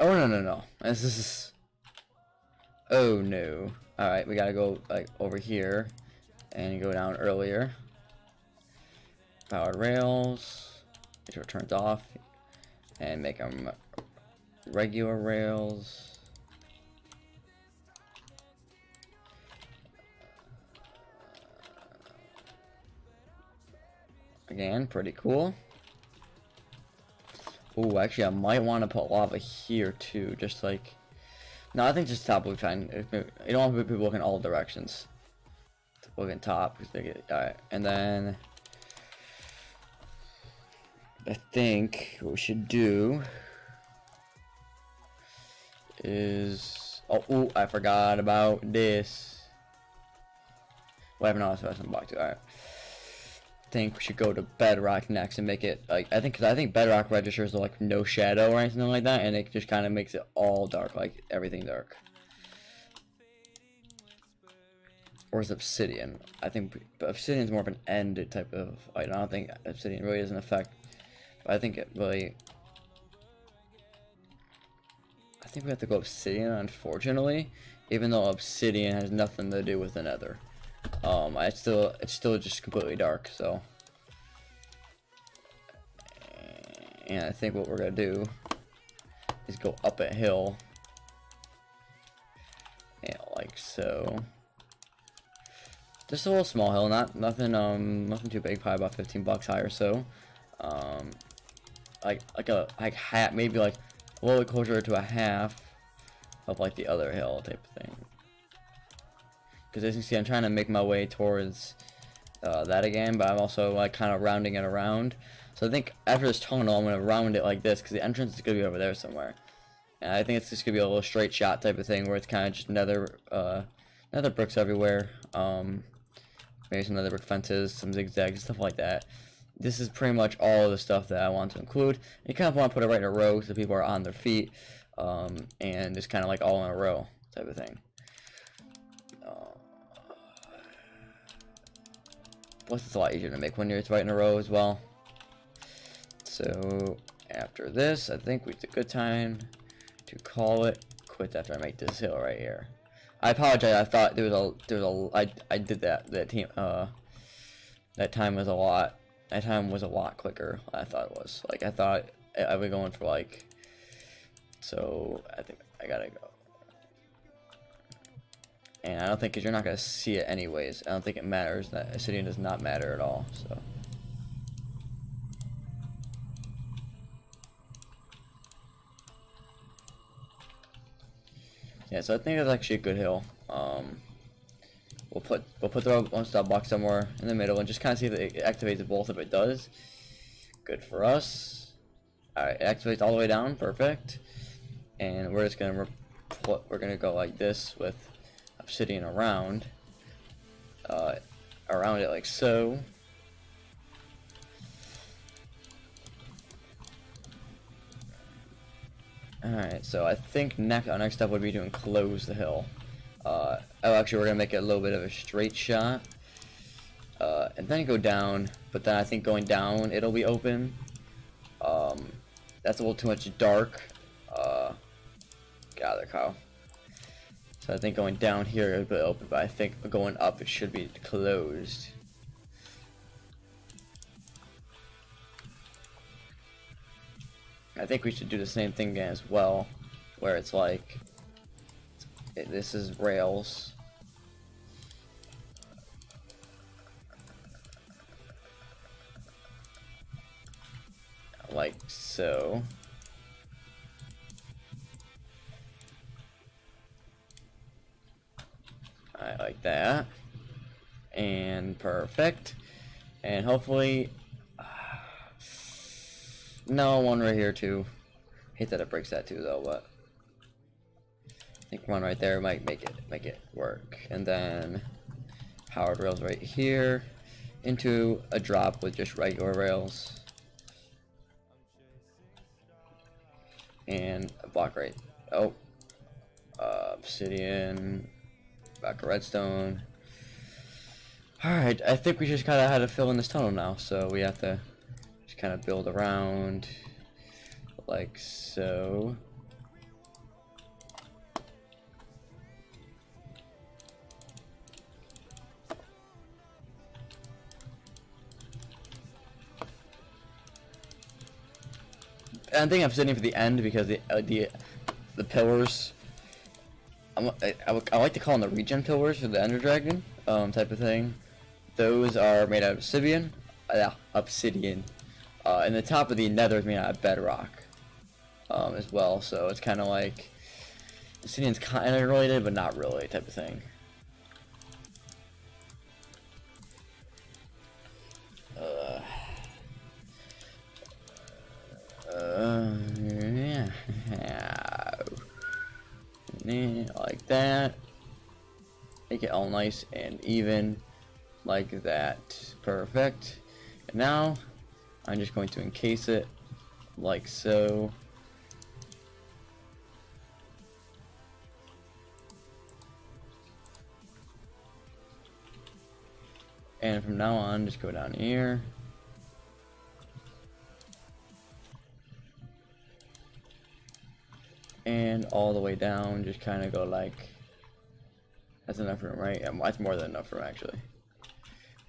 A: Oh, no, no, no. This is... Oh, no. Alright, we gotta go, like, over here. And go down earlier. Powered rails. Make sure it turns off. And make them regular rails. Again, pretty cool. Oh, actually, I might want to put lava here too, just like. No, I think just top be fine. You don't want to people looking all directions. Looking top, because they get alright, and then I think what we should do is oh, ooh, I forgot about this. Well, oh, I have not also some block too. Alright think we should go to Bedrock next and make it like I think cause I think Bedrock registers like no shadow or anything like that, and it just kind of makes it all dark, like everything dark. Or is Obsidian? I think Obsidian is more of an end type of. item. I don't think Obsidian really doesn't affect. But I think it really. I think we have to go Obsidian, unfortunately, even though Obsidian has nothing to do with the Nether. Um, I still, it's still just completely dark, so. And I think what we're gonna do is go up a hill. Yeah, like so. Just a little small hill, not nothing um nothing too big, probably about 15 bucks high or so. Um like like a like hat maybe like a little closer to a half of like the other hill type of thing. Because as you can see, I'm trying to make my way towards uh, that again, but I'm also like kind of rounding it around. So I think after this tunnel, I'm to round it like this, because the entrance is going to be over there somewhere. And I think it's just to be a little straight shot type of thing, where it's kind of just nether, uh, nether bricks everywhere. Um, some nether brick fences, some zigzags, stuff like that. This is pretty much all of the stuff that I want to include. And you kind of want to put it right in a row so people are on their feet, um, and just kind of like all in a row type of thing. Plus, it's a lot easier to make when you're right in a row as well. So, after this, I think it's a good time to call it quits after I make this hill right here. I apologize. I thought there was a there was a I I did that that team uh that time was a lot that time was a lot quicker I thought it was. Like I thought I was going for like so I think I gotta go. And I don't think, because you're not going to see it anyways, I don't think it matters. That Obsidian does not matter at all, so. Yeah, so I think that's actually a good hill. Um, we'll put we'll put the one stop box somewhere in the middle and just kind of see if it activates both. If it does, good for us. All right, it activates all the way down, perfect. And we're just gonna we're gonna go like this with obsidian around, uh, around it like so. Alright, so I think next our next step would be to enclose the hill. Uh, oh, actually, we're gonna make it a little bit of a straight shot. uh, and then go down. But then I think going down it'll be open. Um, that's a little too much dark. Uh, gather cow. So I think going down here it'll be open, but I think going up it should be closed. I think we should do the same thing again as well, where it's like, this is rails. Like so. I like that. And perfect. And hopefully no, one right here too. Hate that it breaks that too though, but I think one right there might make it make it work. And then powered rails right here into a drop with just regular rails. And a block right. Oh. Uh, obsidian. Back of redstone. Alright, I think we just kinda had to fill in this tunnel now, so we have to kind of build around like so. I think I'm sitting for the end because the uh, the the pillars. I, I, I, like to call them the regen pillars for the Ender Dragon um, type of thing. Those are made out of obsidian. Uh, obsidian. Uh, and the top of the nether is made out of bedrock um, as well, so it's kind of like obsidian's kind of related, but not really type of thing. Uh, [LAUGHS] uh, yeah. like that. Make it all nice and even like that. Perfect. And now I'm just going to encase it like so. And from now on, just go down here. And all the way down, just kind of go like, that's enough room, right? Yeah, that's more than enough room, actually.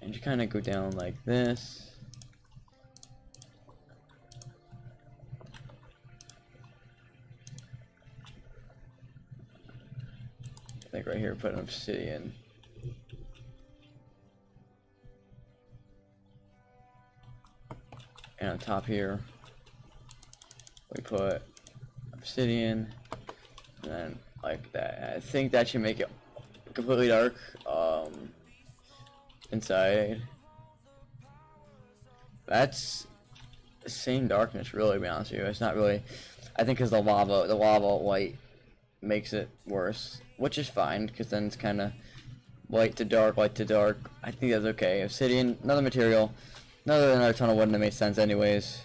A: And just kind of go down like this. Like right here, put an obsidian. And on top here, we put obsidian, and then like that. I think that should make it completely dark um, inside. That's the same darkness, really, to be honest with you. It's not really, I think because the lava, the lava white makes it worse which is fine because then it's kind of white to dark, white to dark. I think that's okay. Obsidian, another material, another another tunnel wouldn't have made sense anyways.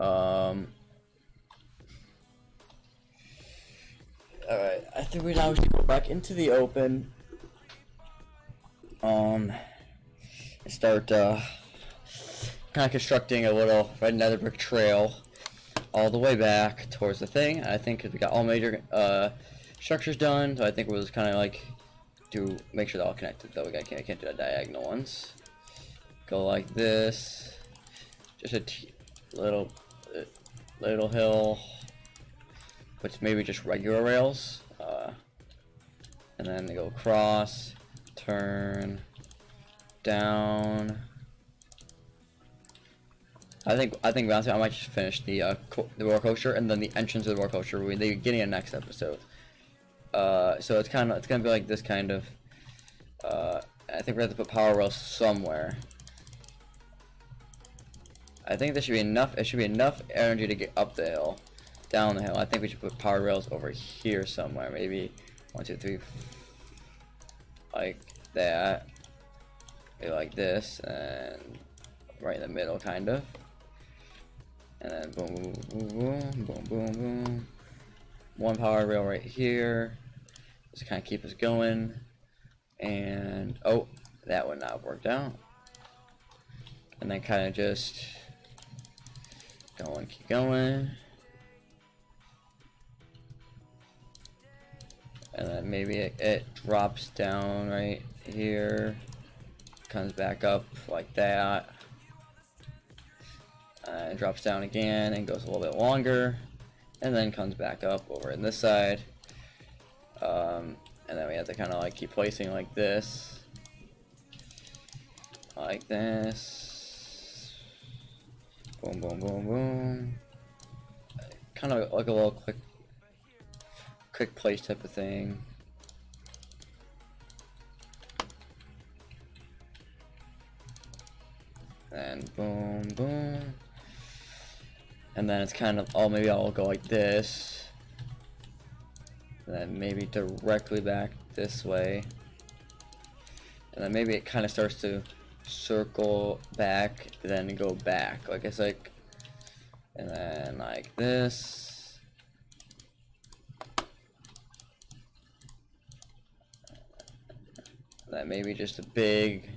A: Um. Alright, I think we now should go back into the open. Um, start uh, kind of constructing a little red nether brick trail all the way back towards the thing. I think we got all major uh, structure's done, so I think we'll just kind of like do make sure they're all connected. Though we got, can't, I can't do the diagonal ones. Go like this. Just a little uh, little hill, which maybe just regular rails, uh, and then they go across, turn, down. I think I think honestly I might just finish the uh, the roller coaster and then the entrance of the roller coaster. We they getting a next episode. Uh, so it's kind of it's gonna be like this kind of. Uh, I think we have to put power rails somewhere. I think there should be enough. It should be enough energy to get up the hill, down the hill. I think we should put power rails over here somewhere. Maybe one, two, three, like that. Maybe like this, and right in the middle, kind of. And then boom, boom, boom, boom, boom, boom, boom. One power rail right here just kind of keep us going. And, oh, that would not have worked out. And then kind of just going, keep going. And then maybe it, it drops down right here. Comes back up like that. Uh, drops down again and goes a little bit longer. And then comes back up over in this side. Um, and then we have to kind of like keep placing like this. Like this. Boom, boom, boom, boom. Kind of like a little quick, quick place type of thing. And boom, boom. And then it's kind of, oh, maybe I'll go like this. And then maybe directly back this way. And then maybe it kind of starts to circle back, then go back. Like it's like, and then like this. That maybe just a big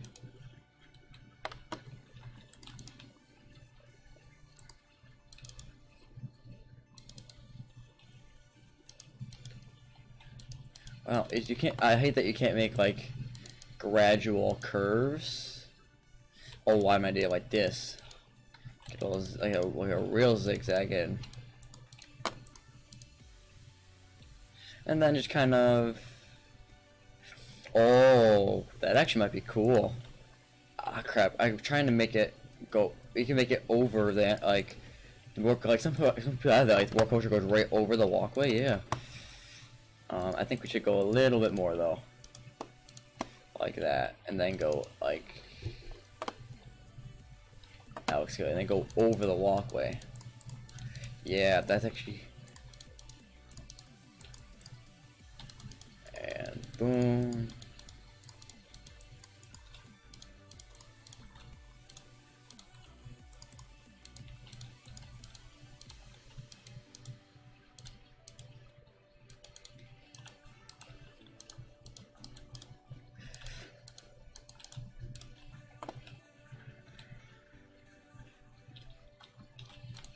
A: Well, you can't. I hate that you can't make like gradual curves. Oh, why am I doing like this? Get a, like a like a real zigzag in, and then just kind of. Oh, that actually might be cool. Ah, crap! I'm trying to make it go. You can make it over that, like, work like some some like the coaster goes right over the walkway. Yeah. Um, I think we should go a little bit more though. Like that. And then go like that looks good. And then go over the walkway. Yeah, that's actually and boom.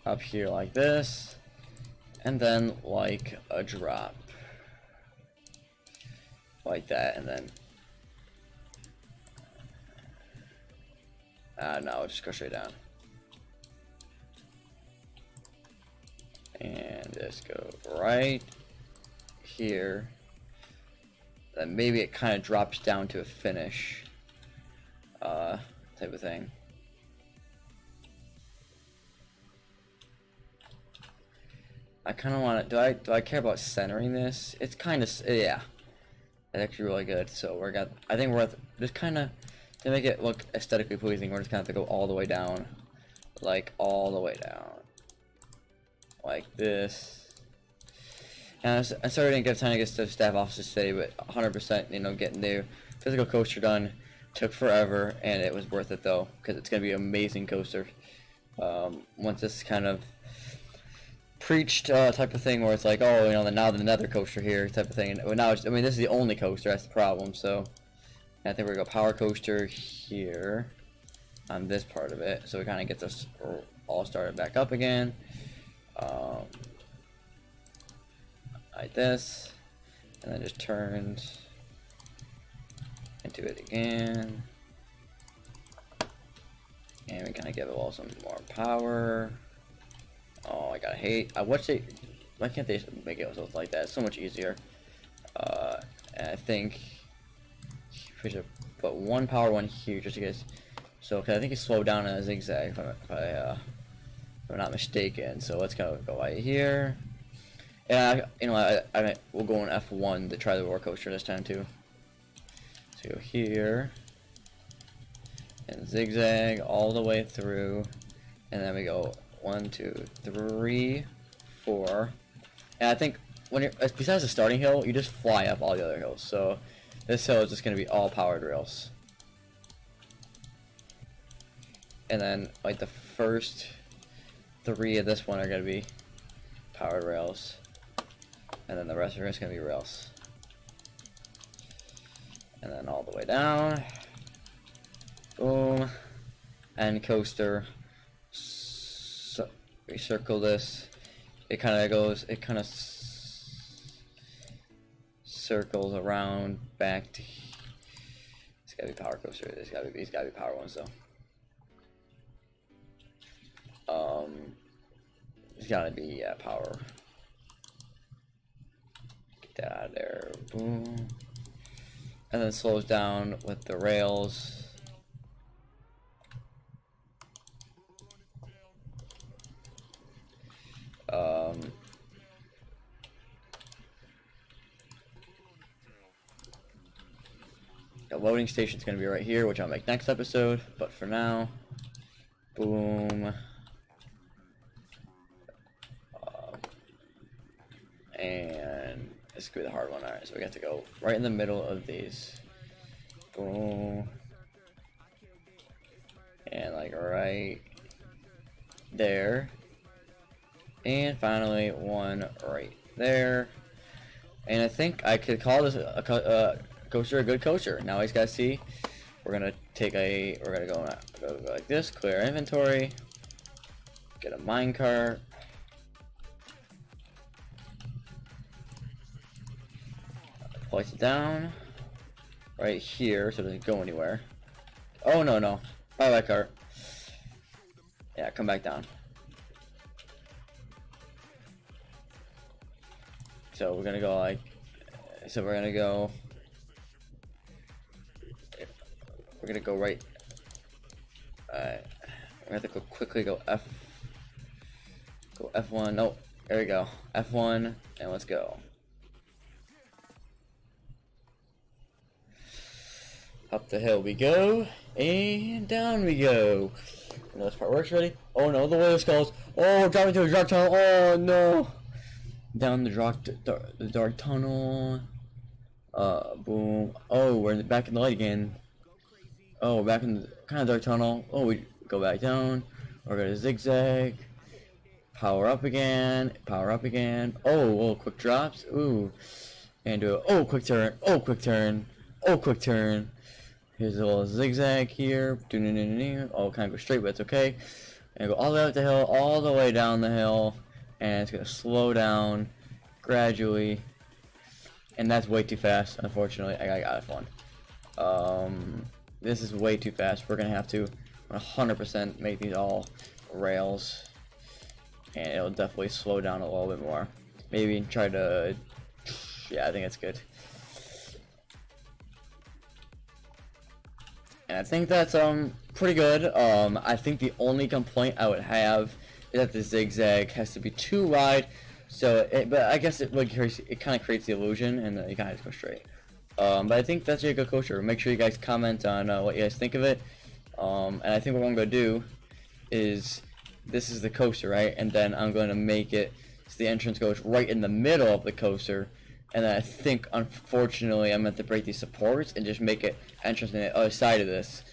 A: Up here like this, and then like a drop. Like that, and then... Uh, no, just go straight down. And just go right here. Then maybe it kind of drops down to a finish uh, type of thing. I kind of want to. Do I do I care about centering this? It's kind of yeah. It's actually really good. So we're got. I think we're just kind of to make it look aesthetically pleasing. We're just gonna have to go all the way down, like all the way down, like this. And I started to get time to get to staff offices today, but 100%, you know, getting the physical coaster done took forever, and it was worth it though, because it's gonna be an amazing coaster. Um, once this kind of preached uh, type of thing where it's like, oh, you know, the, now the nether coaster here type of thing. And now, I mean, this is the only coaster. That's the problem. So, I think we're gonna go power coaster here on this part of it. So we kind of get this all started back up again. Um, like this, and then just turned into it again. And we kind of give it all some more power. Oh, I gotta hate. I wish they. Why can't they make it look like that? It's so much easier. Uh, I think we should put one power one here just in case. So, cause I think it's slowed down in a zigzag if, I, if, I, uh, if I'm not mistaken. So let's go go right here. I, you know, I, I we'll go on F1 to try the roller coaster this time too. So go here and zigzag all the way through, and then we go one, two, three, four. And I think when you're, besides the starting hill, you just fly up all the other hills. So this hill is just going to be all powered rails. And then like the first three of this one are going to be powered rails. And then the rest are just going to be rails. And then all the way down. Boom. And coaster. We circle this. It kind of goes, it kind of circles around back to. It's gotta be power coaster. There's gotta be, these gotta be power ones though. Um, it's gotta be yeah, power. Get that out of there. Boom. And then slows down with the rails. Um, the loading station's gonna be right here, which I'll make next episode. But for now, boom. and this could be the hard one. Alright, so we have to go right in the middle of these. Boom. And like right there. And finally one right there. And I think I could call this a, a coaster uh, a good coaster. Now he's got to see. We're gonna take a. We're gonna go, go, go like this. Clear inventory. Get a minecart. Place it down right here so it doesn't go anywhere. Oh no no. Bye bye cart. Yeah, come back down. So we're gonna go like so we're gonna go we're gonna go right Alright. We're gonna go quickly go F go F1. Nope. There we go. F1 and let's go. Up the hill we go, and down we go. And this part works ready. Oh no, the whale skulls. Oh, driving to a dark tunnel. Oh no. Down the dark, the dark tunnel. Uh, boom. Oh, we're back in the light again. Oh, back in the kind of dark tunnel. Oh, we go back down. We're gonna zigzag. Power up again. Power up again. Oh, oh, quick drops. Ooh. And do a, oh, quick turn. Oh, quick turn. Oh, quick turn. Here's a little zigzag here. Oh, kind of go straight, but it's okay. And go all the way up the hill, all the way down the hill, and it's gonna slow down gradually. And that's way too fast, unfortunately. I got it one. Um, this is way too fast. We're gonna have to 100% make these all rails, and it'll definitely slow down a little bit more. Maybe try to, yeah, I think it's good. And I think that's um pretty good. Um, I think the only complaint I would have that the zigzag has to be too wide. So, it, but I guess it like it kind of creates the illusion, and you kind of just go straight. Um, but I think that's a good coaster. Make sure you guys comment on uh, what you guys think of it. Um, and I think what I'm gonna do is this is the coaster, right? And then I'm going to make it so the entrance goes right in the middle of the coaster and I think unfortunately I'm meant to break these supports and just make it entrance on the other side of this.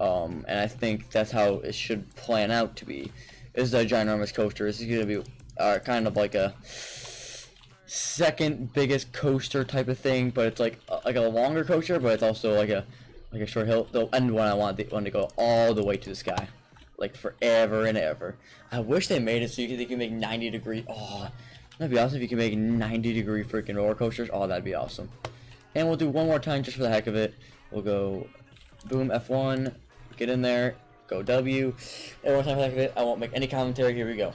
A: Um, and I think that's how it should plan out to be. Is a ginormous coaster. This is to be uh, kind of like a second biggest coaster type of thing, but it's like uh, like a longer coaster, but it's also like a like a short hill. The end one I want the one to go all the way to the sky, like forever and ever. I wish they made it so you could, they can make 90 degree. Oh, That'd be awesome if you can make 90 degree freaking roller coasters. Oh, that'd be awesome. And we'll do one more time just for the heck of it. We'll go boom F1, get in there, go W. And one time of it. I won't make any commentary. Here we go.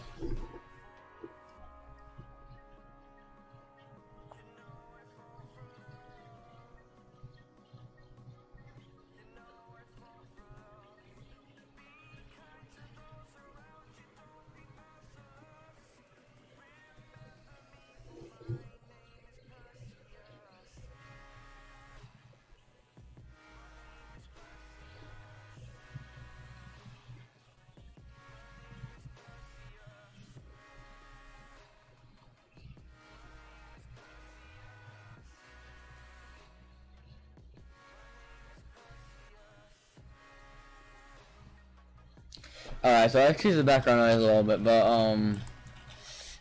A: Alright, so I excuse the background noise a little bit, but, um,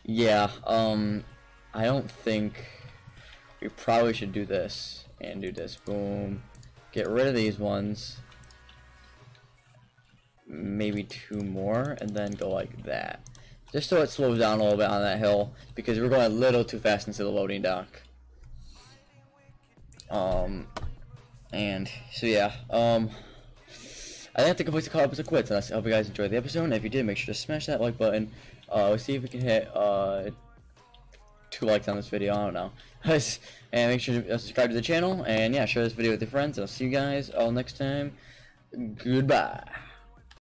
A: yeah, um, I don't think we probably should do this and do this. Boom. Get rid of these ones. maybe two more, and then go like that. Just so it slows down a little bit on that hill, because we're going a little too fast into the loading dock. Um, and, so yeah, um, I think the place to call episode quits, and I hope you guys enjoyed the episode, and if you did, make sure to smash that like button. Uh, let's see if we can hit, uh, two likes on this video, I don't know. and make sure to subscribe to the channel, and yeah, share this video with your friends, and I'll see you guys all next time. Goodbye.